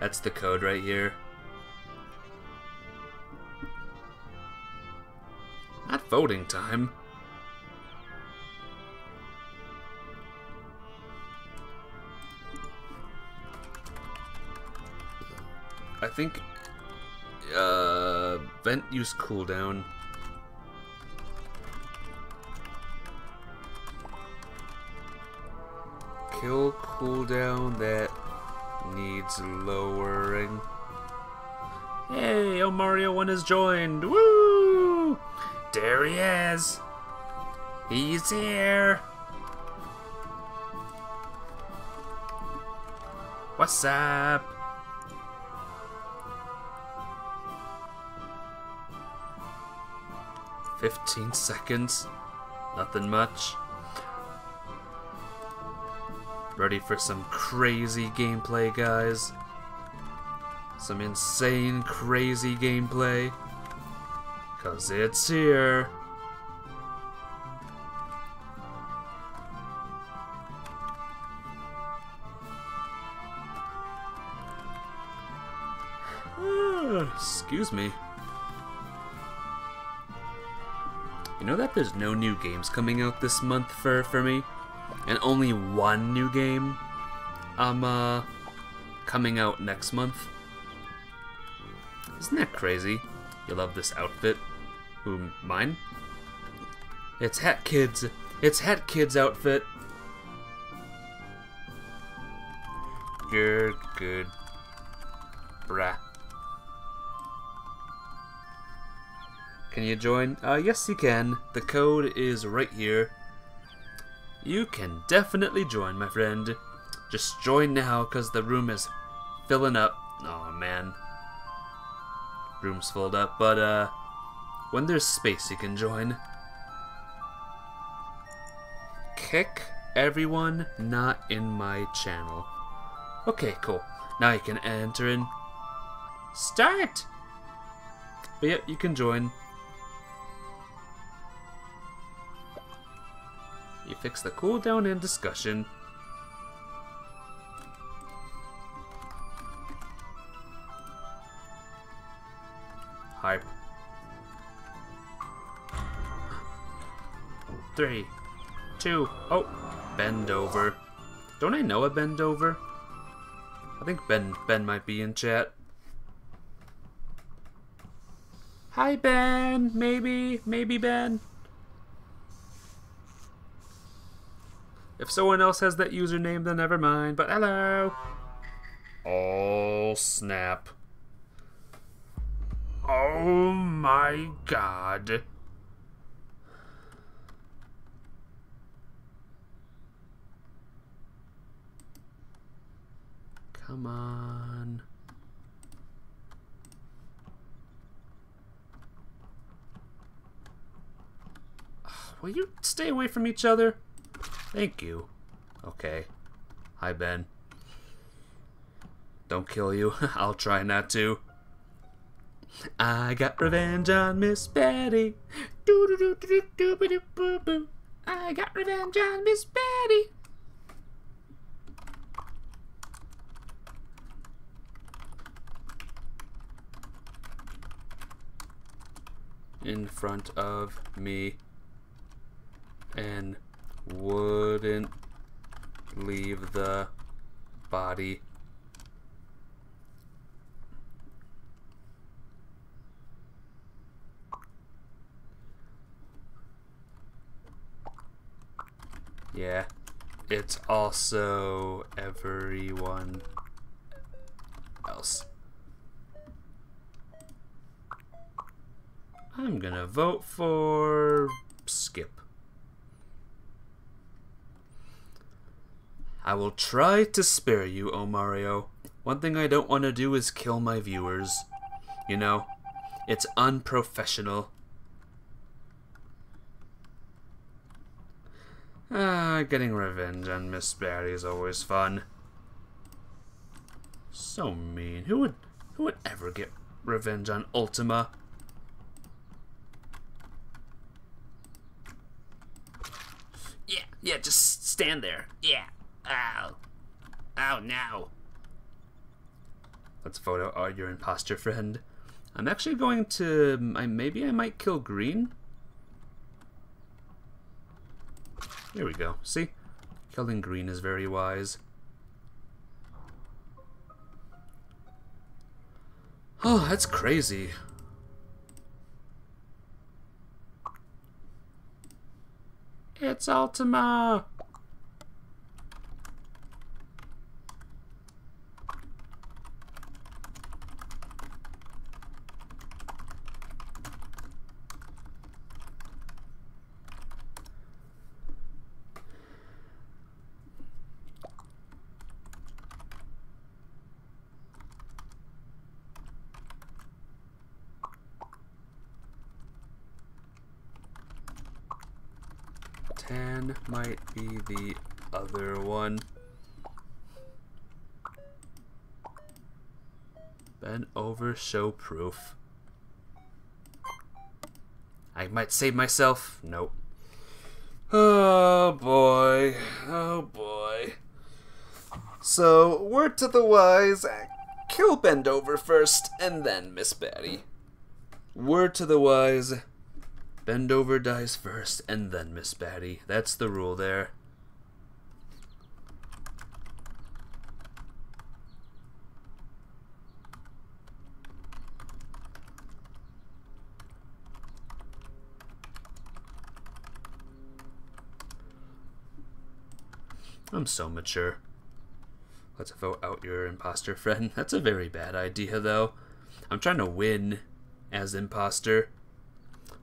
That's the code right here. Not voting time. I think uh, vent use cooldown. Kill cooldown that needs lowering. Hey, oh Mario 1 has joined! Woo! There he is. He's here. What's up? Fifteen seconds. Nothing much. Ready for some crazy gameplay, guys. Some insane, crazy gameplay. Cause it's here. Excuse me. You know that there's no new games coming out this month for, for me? And only one new game um, uh, coming out next month? Isn't that crazy? You love this outfit? Who, mine? It's Hat Kids. It's Hat Kids outfit. You're good. Brah. Can you join? Uh, yes you can. The code is right here. You can definitely join, my friend. Just join now, because the room is filling up. Oh, man. Room's filled up, but, uh... When there's space, you can join. Kick everyone not in my channel. Okay, cool. Now you can enter in. Start! But yep, you can join. You fix the cooldown and discussion. Three, two, oh, bend over. Don't I know a bend over? I think Ben Ben might be in chat. Hi Ben, maybe, maybe Ben. If someone else has that username, then never mind, but hello. Oh, snap. Oh my god. Come on. Will you stay away from each other? Thank you. Okay. Hi, Ben. Don't kill you. I'll try not to. I got revenge on Miss Betty. I got revenge on Miss Betty. In front of me and wouldn't leave the body. Yeah, it's also everyone else. I'm gonna vote for Skip. I will try to spare you, oh Mario. One thing I don't want to do is kill my viewers. You know, it's unprofessional. Ah, getting revenge on Miss Betty is always fun. So mean. Who would who would ever get revenge on Ultima? Yeah, just stand there. Yeah. Ow. Ow, now. Let's vote out your imposter friend. I'm actually going to. I maybe I might kill Green. There we go. See? Killing green is very wise. Oh, that's crazy. It's Ultima! Tan might be the other one. Ben over show proof. I might save myself. Nope. Oh boy. Oh boy. So, word to the wise kill Bendover first, and then Miss Betty. Word to the wise Bendover dies first, and then Miss Batty. That's the rule there. I'm so mature. Let's vote out your imposter friend. That's a very bad idea, though. I'm trying to win as imposter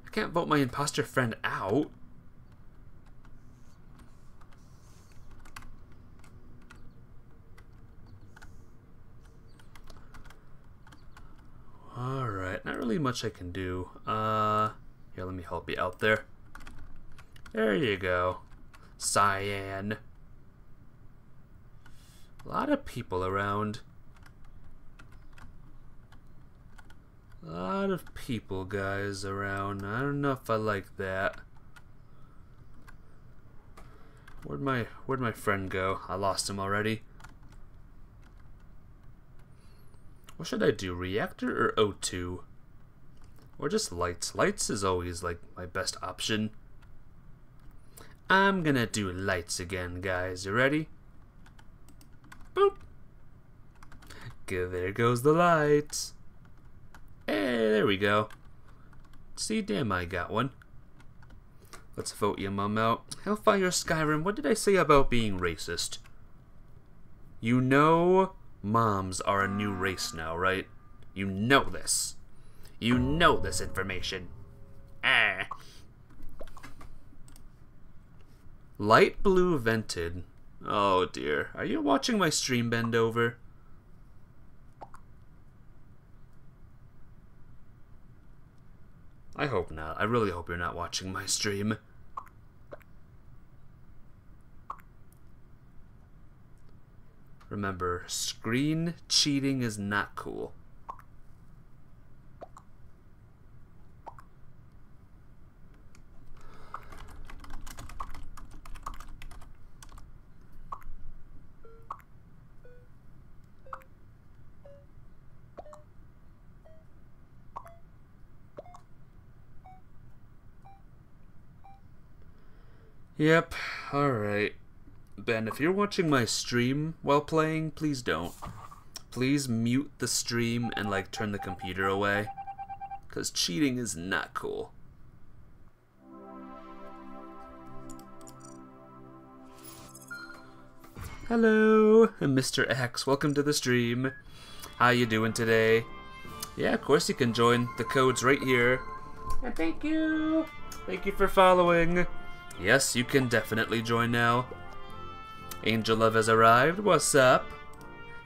I can't vote my imposter friend out. Alright, not really much I can do. Uh, here, let me help you out there. There you go. Cyan. A lot of people around. A lot of people, guys, around. I don't know if I like that. Where'd my Where'd my friend go? I lost him already. What should I do? Reactor or O2? Or just lights? Lights is always like my best option. I'm gonna do lights again, guys. You ready? Boop. There goes the lights. Hey, there we go. See, damn, I got one. Let's vote your mum out. Hellfire Skyrim, what did I say about being racist? You know moms are a new race now, right? You know this. You know this information. Ah. Light blue vented. Oh dear. Are you watching my stream bend over? I hope not. I really hope you're not watching my stream. Remember, screen cheating is not cool. Yep, alright. Ben, if you're watching my stream while playing, please don't. Please mute the stream and, like, turn the computer away. Because cheating is not cool. Hello, Mr. X. Welcome to the stream. How you doing today? Yeah, of course you can join. The code's right here. And thank you. Thank you for following. Yes, you can definitely join now. Angel Love has arrived. What's up?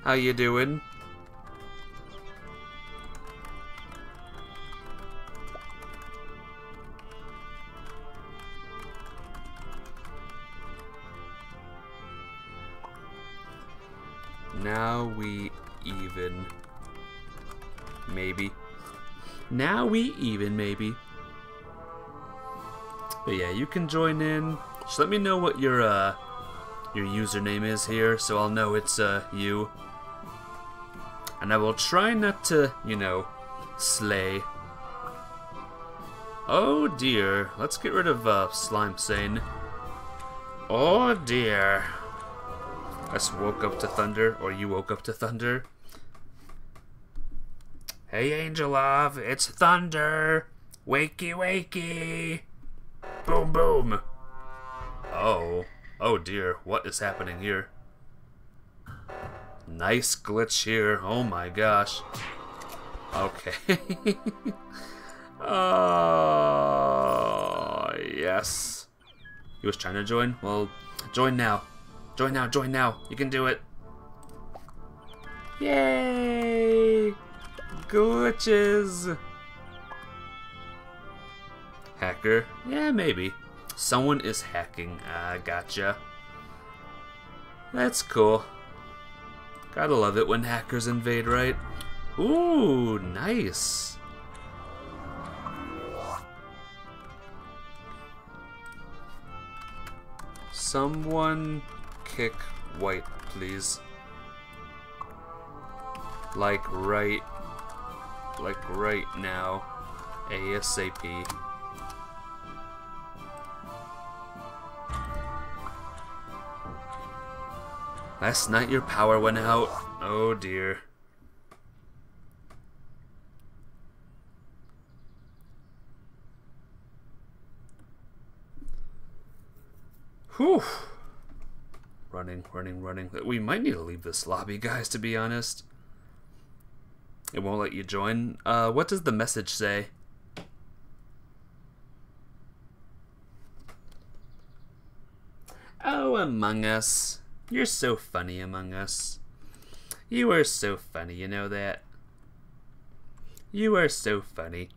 How you doing? Now we even. Maybe. Now we even, maybe. But yeah, you can join in. Just let me know what your uh your username is here, so I'll know it's uh you. And I will try not to, you know, slay. Oh dear, let's get rid of uh, Slime Sane. Oh dear. I just woke up to thunder, or you woke up to thunder. Hey Angel Love, it's thunder! Wakey wakey! Boom boom! Oh. Oh dear, what is happening here? Nice glitch here, oh my gosh. Okay. oh, yes. He was trying to join? Well, join now. Join now, join now. You can do it. Yay! Glitches! Hacker? Yeah, maybe. Someone is hacking. Ah, gotcha. That's cool. Gotta love it when hackers invade, right? Ooh, nice. Someone kick white, please. Like right, like right now. ASAP. Last night your power went out. Oh dear. Whew. Running, running, running. We might need to leave this lobby, guys, to be honest. It won't let you join. Uh, what does the message say? Oh, Among Us. You're so funny, Among Us. You are so funny, you know that? You are so funny.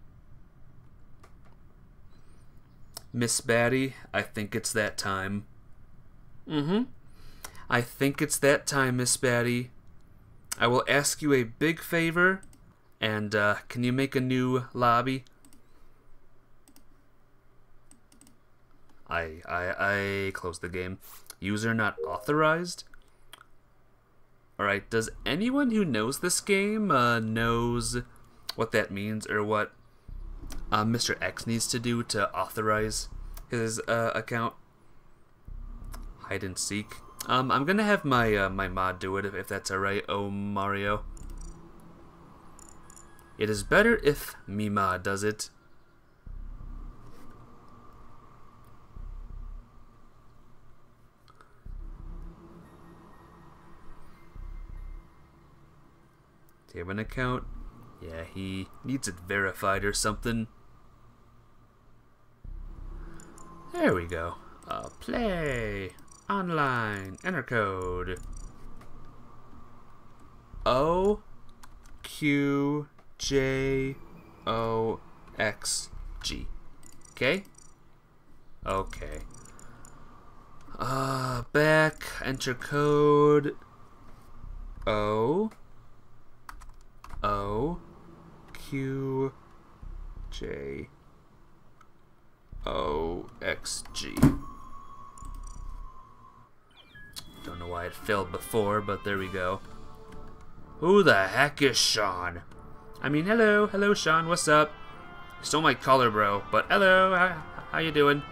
Miss Batty, I think it's that time. Mm-hmm. I think it's that time, Miss Batty. I will ask you a big favor, and uh, can you make a new lobby? I I I close the game. User not authorized. All right. Does anyone who knows this game uh, knows what that means or what uh, Mr. X needs to do to authorize his uh, account? Hide and seek. Um, I'm gonna have my uh, my mod do it if, if that's alright. Oh Mario. It is better if Mima does it. Do you have an account? Yeah, he needs it verified or something. There we go. Uh, play. Online. Enter code. O Q J O X G. Okay? Okay. Uh, back. Enter code. O O Q J O X G. Don't know why it failed before, but there we go. Who the heck is Sean? I mean, hello, hello, Sean. What's up? Stole my collar, bro. But hello, how, how you doing?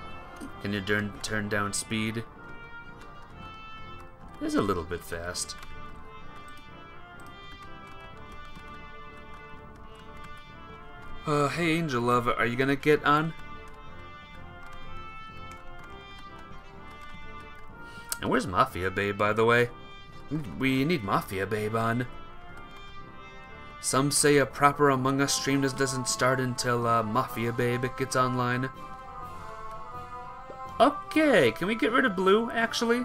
Can you turn turn down speed? It's a little bit fast. Uh, hey Angel Love, are you gonna get on? And where's Mafia Babe, by the way? We need Mafia Babe on. Some say a proper Among Us stream doesn't start until uh, Mafia Babe gets online. Okay, can we get rid of Blue, actually?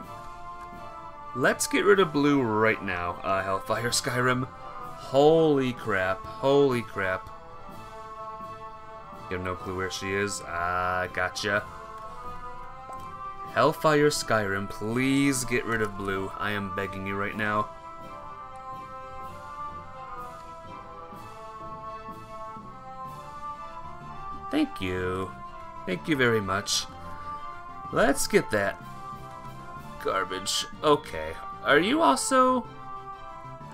Let's get rid of Blue right now, uh, Hellfire Skyrim. Holy crap, holy crap. You have no clue where she is? Ah, gotcha. Hellfire Skyrim, please get rid of Blue. I am begging you right now. Thank you. Thank you very much. Let's get that garbage. Okay. Are you also...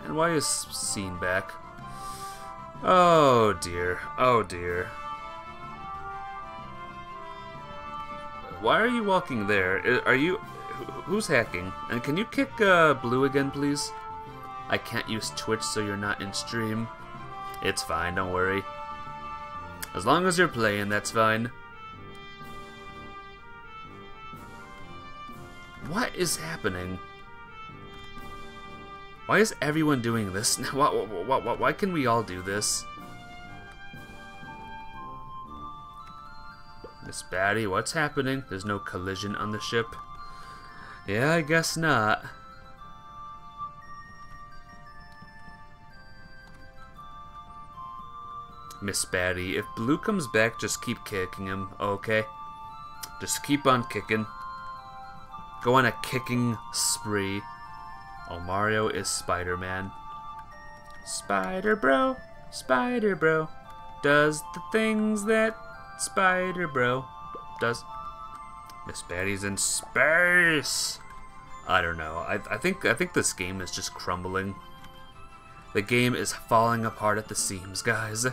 And why is Scene back? Oh dear. Oh dear. Why are you walking there? Are you... Who's hacking? And can you kick uh, Blue again, please? I can't use Twitch so you're not in stream. It's fine, don't worry. As long as you're playing, that's fine. What is happening? Why is everyone doing this? Why, why, why, why can we all do this? Miss Batty, what's happening? There's no collision on the ship. Yeah, I guess not. Miss Batty, if Blue comes back, just keep kicking him, okay? Just keep on kicking. Go on a kicking spree. Oh, Mario is Spider-Man. Spider Bro, Spider Bro, does the things that Spider Bro does. Miss Batty's in space. I don't know. I, I think I think this game is just crumbling. The game is falling apart at the seams, guys.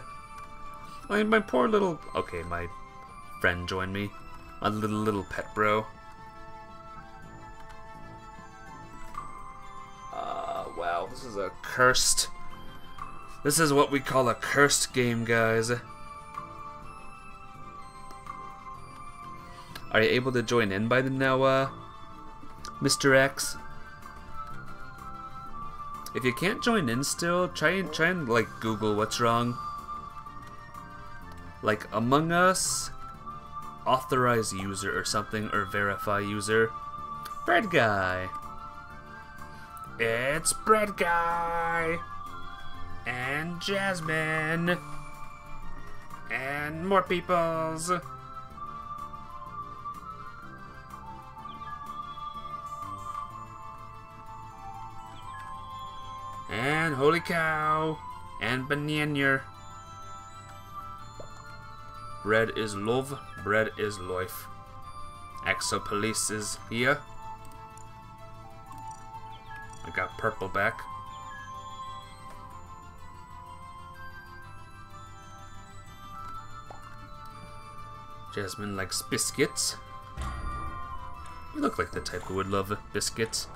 My, my poor little... Okay, my friend joined me. My little, little pet bro. Uh, wow, this is a cursed... This is what we call a cursed game, guys. Are you able to join in by the now, uh, Mr. X? If you can't join in still, try and try and like Google what's wrong like Among Us, authorize user or something, or verify user. Bread Guy. It's Bread Guy. And Jasmine. And more peoples. And Holy Cow. And Banana. Bread is love, bread is life. Exo Police is here. I got purple back. Jasmine likes biscuits. You look like the type who would love biscuits.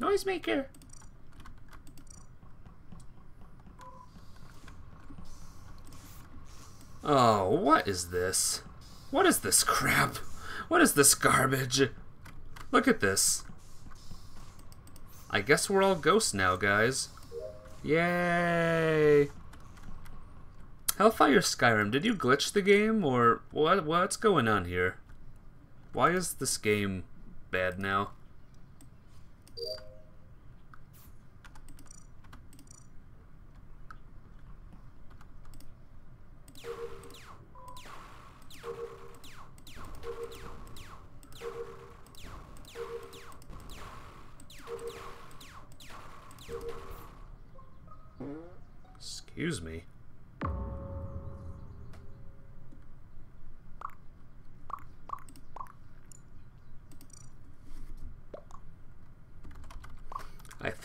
Noisemaker. Oh, what is this? What is this crap? What is this garbage? Look at this. I guess we're all ghosts now, guys. Yay! Hellfire Skyrim, did you glitch the game, or what? what's going on here? Why is this game bad now?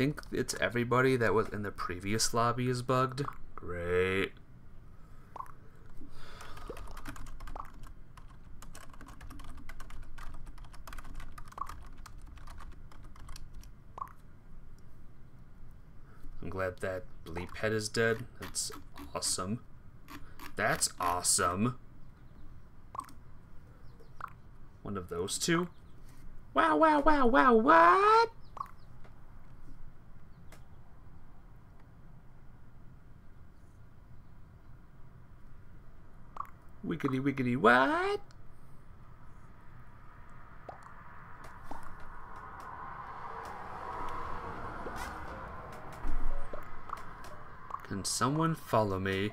Think it's everybody that was in the previous lobby is bugged. Great. I'm glad that bleep head is dead. That's awesome. That's awesome. One of those two. Wow, wow, wow, wow, what? Wiggity wiggity what? Can someone follow me?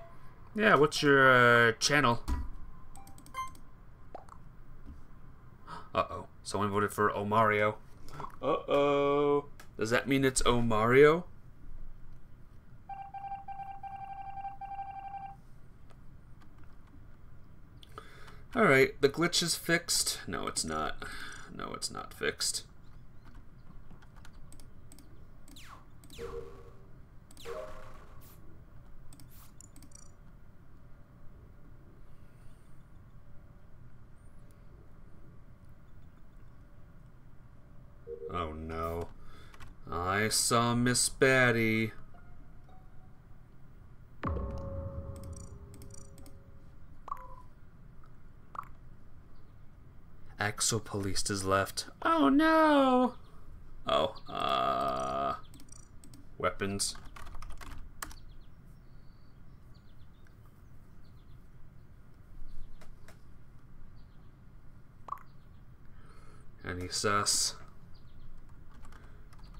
Yeah, what's your uh, channel? Uh-oh. Someone voted for Omario. Uh-oh. Does that mean it's Omario? Alright, the glitch is fixed. No, it's not. No, it's not fixed. Oh no. I saw Miss Batty. Exopolist is left. Oh no! Oh, uh. Weapons. Any sus?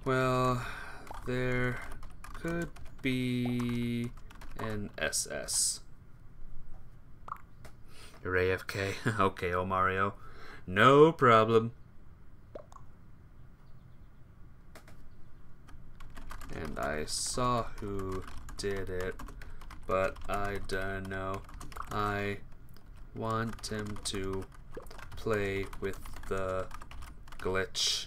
Well, there could be an SS. You're AFK? okay, oh Mario. No problem. And I saw who did it, but I don't know. I want him to play with the glitch.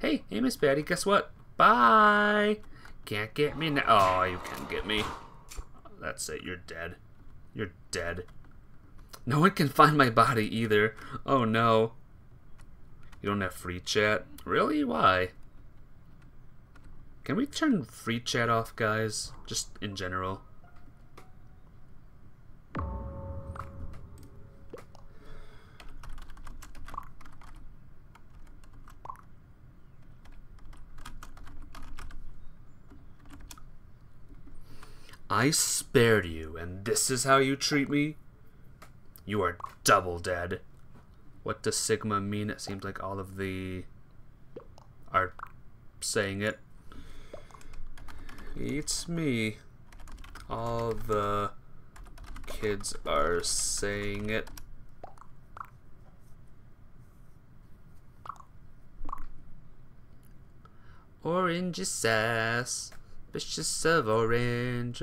Hey, hey, Miss Betty, guess what? Bye. Can't get me now. Oh, you can't get me. That's it. You're dead. You're dead. No one can find my body either. Oh no. You don't have free chat? Really? Why? Can we turn free chat off, guys? Just in general. I spared you, and this is how you treat me? You are double dead. What does Sigma mean? It seems like all of the are saying it. It's me. All the kids are saying it. Orange is sass, vicious of orange.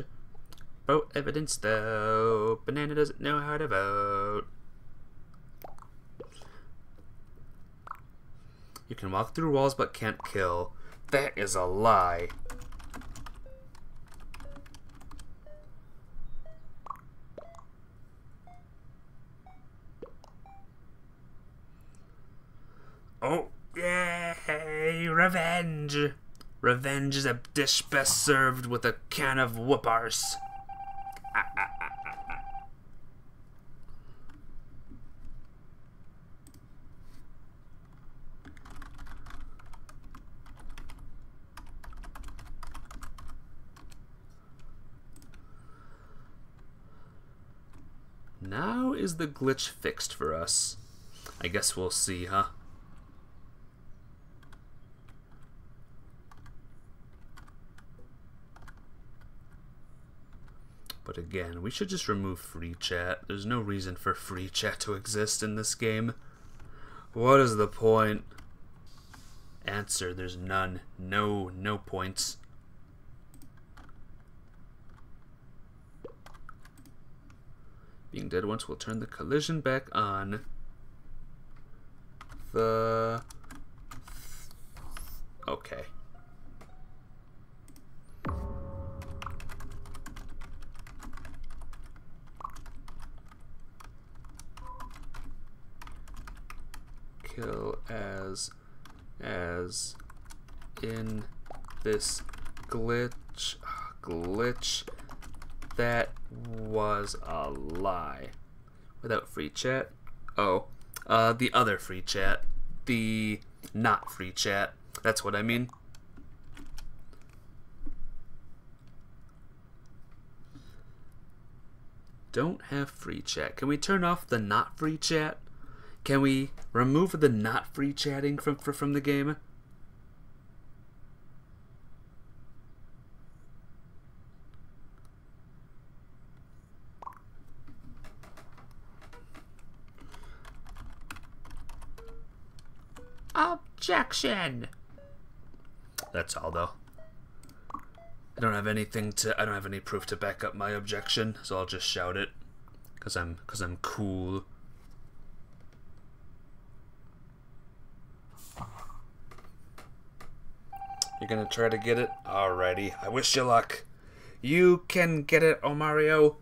Vote evidence though. Banana doesn't know how to vote. You can walk through walls but can't kill. That is a lie. Oh, yay! Revenge! Revenge is a dish best served with a can of whoopars. Now is the glitch fixed for us? I guess we'll see, huh? But again, we should just remove free chat. There's no reason for free chat to exist in this game. What is the point? Answer, there's none. No, no points. Being dead once will turn the collision back on. The... Okay. Kill as as in this glitch ah, glitch that was a lie. Without free chat? Oh uh the other free chat. The not free chat. That's what i mean. Don't have free chat. Can we turn off the not free chat? Can we remove the not free chatting from from the game? Objection. That's all though. I don't have anything to I don't have any proof to back up my objection, so I'll just shout it cuz I'm cuz I'm cool. You're gonna try to get it? Alrighty. I wish you luck. You can get it, Omario.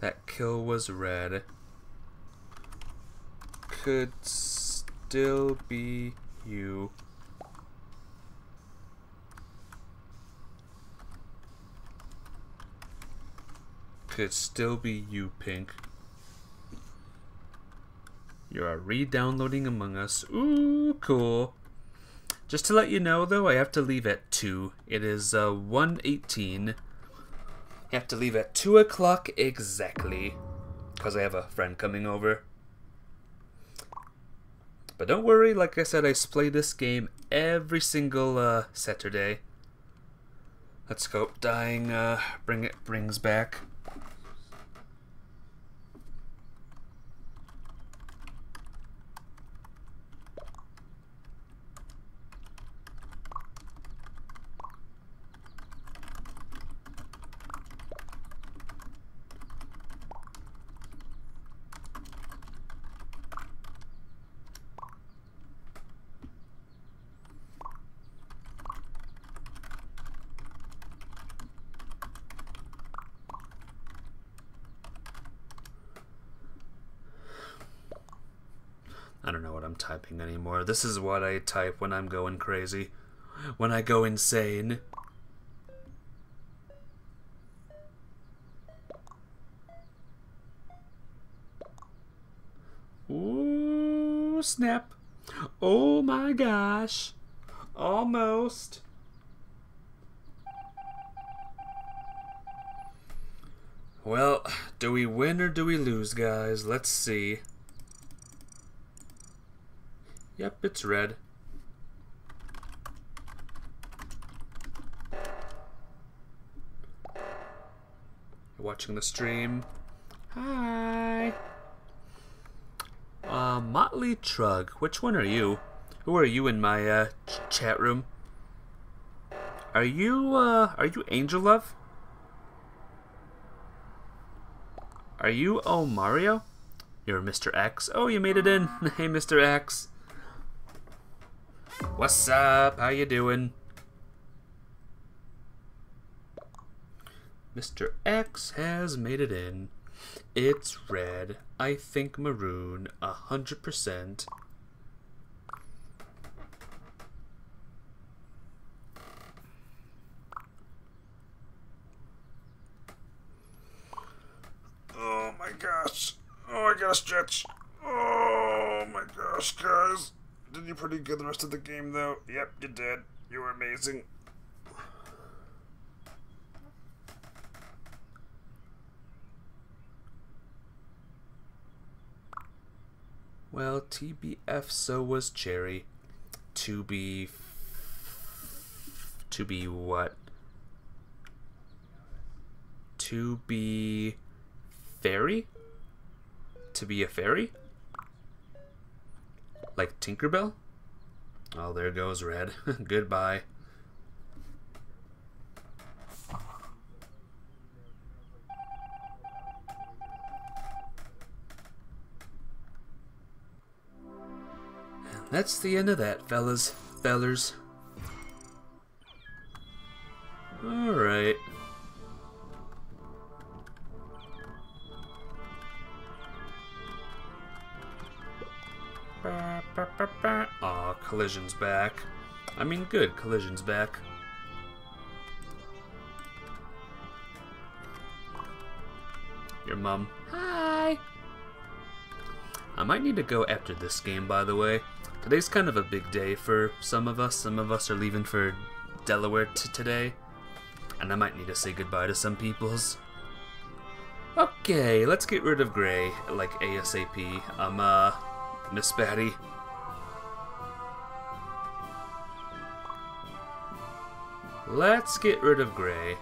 That kill was red. Could still be you. Could still be you, Pink. You are re-downloading Among Us. Ooh, cool. Just to let you know, though, I have to leave at 2. It is uh, 1.18. I have to leave at 2 o'clock exactly. Because I have a friend coming over. But don't worry, like I said, I play this game every single uh, Saturday. Let's hope dying uh, bring it brings back. I don't know what I'm This is what I type when I'm going crazy. When I go insane. Ooh, snap. Oh my gosh. Almost. Well, do we win or do we lose, guys? Let's see. Yep, it's red. You're watching the stream. Hi. Uh, Motley Trug. Which one are you? Who are you in my uh, ch chat room? Are you uh, are you Angel Love? Are you Oh Mario? You're Mr. X. Oh, you made it in. hey, Mr. X. What's up? How you doing? Mr. X has made it in. It's red. I think maroon. A hundred percent. Oh my gosh. Oh, I gotta stretch. Oh my gosh, guys. Did you pretty good the rest of the game, though? Yep, you did. You were amazing. Well, TBF, so was Cherry. To be. To be what? To be. Fairy? To be a fairy? Like Tinkerbell? Oh, there goes Red. Goodbye. That's the end of that, fellas. Fellers. Collision's back. I mean, good, Collision's back. Your mom. Hi! I might need to go after this game, by the way. Today's kind of a big day for some of us. Some of us are leaving for Delaware today. And I might need to say goodbye to some peoples. Okay, let's get rid of Gray, like ASAP. I'm, uh, Miss Batty. Let's get rid of Gray.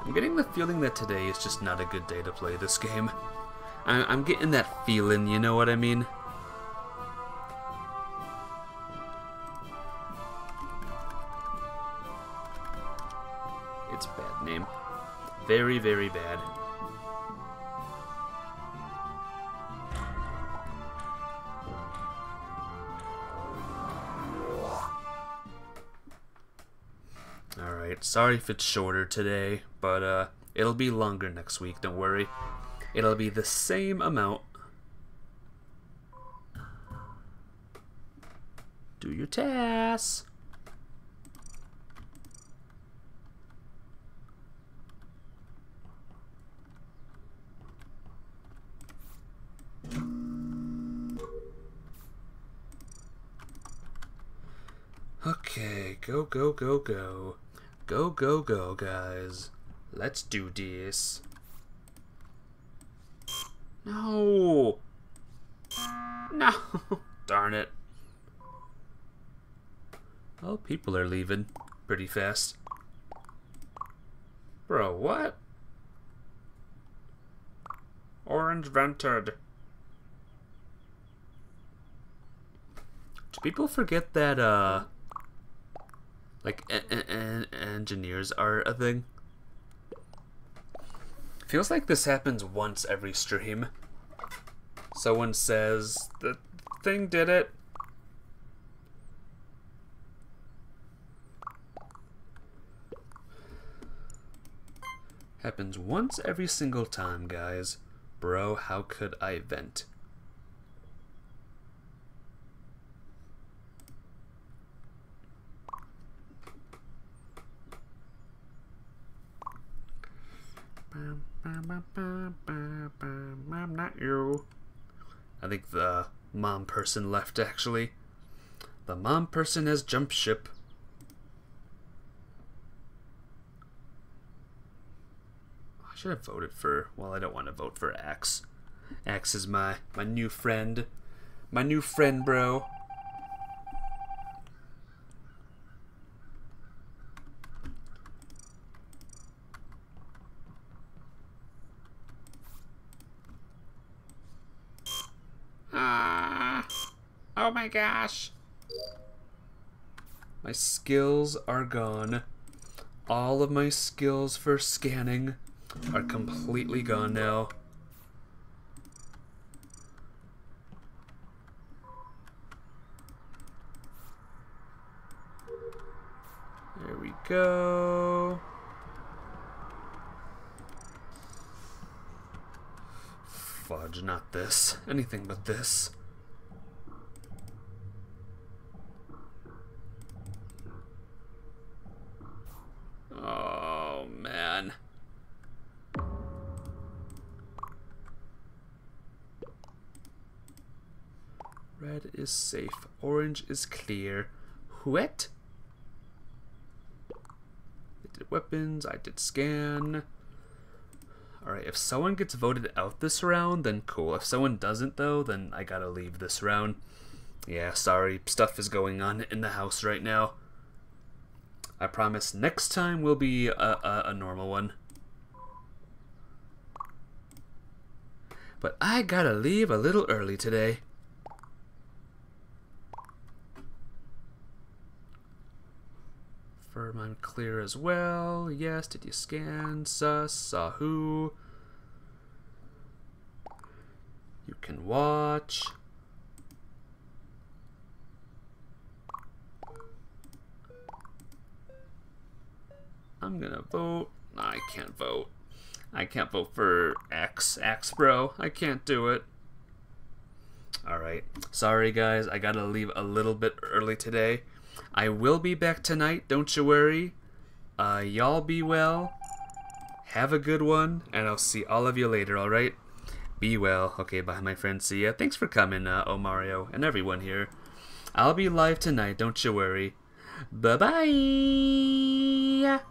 I'm getting the feeling that today is just not a good day to play this game. I'm getting that feeling, you know what I mean? It's a bad name. Very, very bad. Sorry if it's shorter today, but uh, it'll be longer next week, don't worry. It'll be the same amount. Do your tasks. Okay, go, go, go, go. Go, go, guys. Let's do this. No! No! Darn it. Oh, people are leaving pretty fast. Bro, what? Orange vented. Do people forget that, uh, like, engineers are a thing? Feels like this happens once every stream. Someone says, the thing did it. Happens once every single time, guys. Bro, how could I vent? I'm not you. I think the mom person left actually. The mom person has jumped ship. I should have voted for. Well, I don't want to vote for Axe. Axe is my my new friend, my new friend, bro. Oh my My skills are gone. All of my skills for scanning are completely gone now. There we go. Fudge, not this. Anything but this. Red is safe. Orange is clear. Wet? I did weapons. I did scan. Alright, if someone gets voted out this round, then cool. If someone doesn't, though, then I gotta leave this round. Yeah, sorry, stuff is going on in the house right now. I promise next time will be a, a, a normal one. But I gotta leave a little early today. I'm clear as well. Yes, did you scan? Sus, saw who? You can watch. I'm gonna vote. I can't vote. I can't vote for X. X, bro. I can't do it. Alright. Sorry, guys. I gotta leave a little bit early today. I will be back tonight. Don't you worry. Uh, y'all be well. Have a good one. And I'll see all of you later, alright? Be well. Okay, bye, my friends. See ya. Thanks for coming, uh, Omario, and everyone here. I'll be live tonight. Don't you worry. Bye-bye.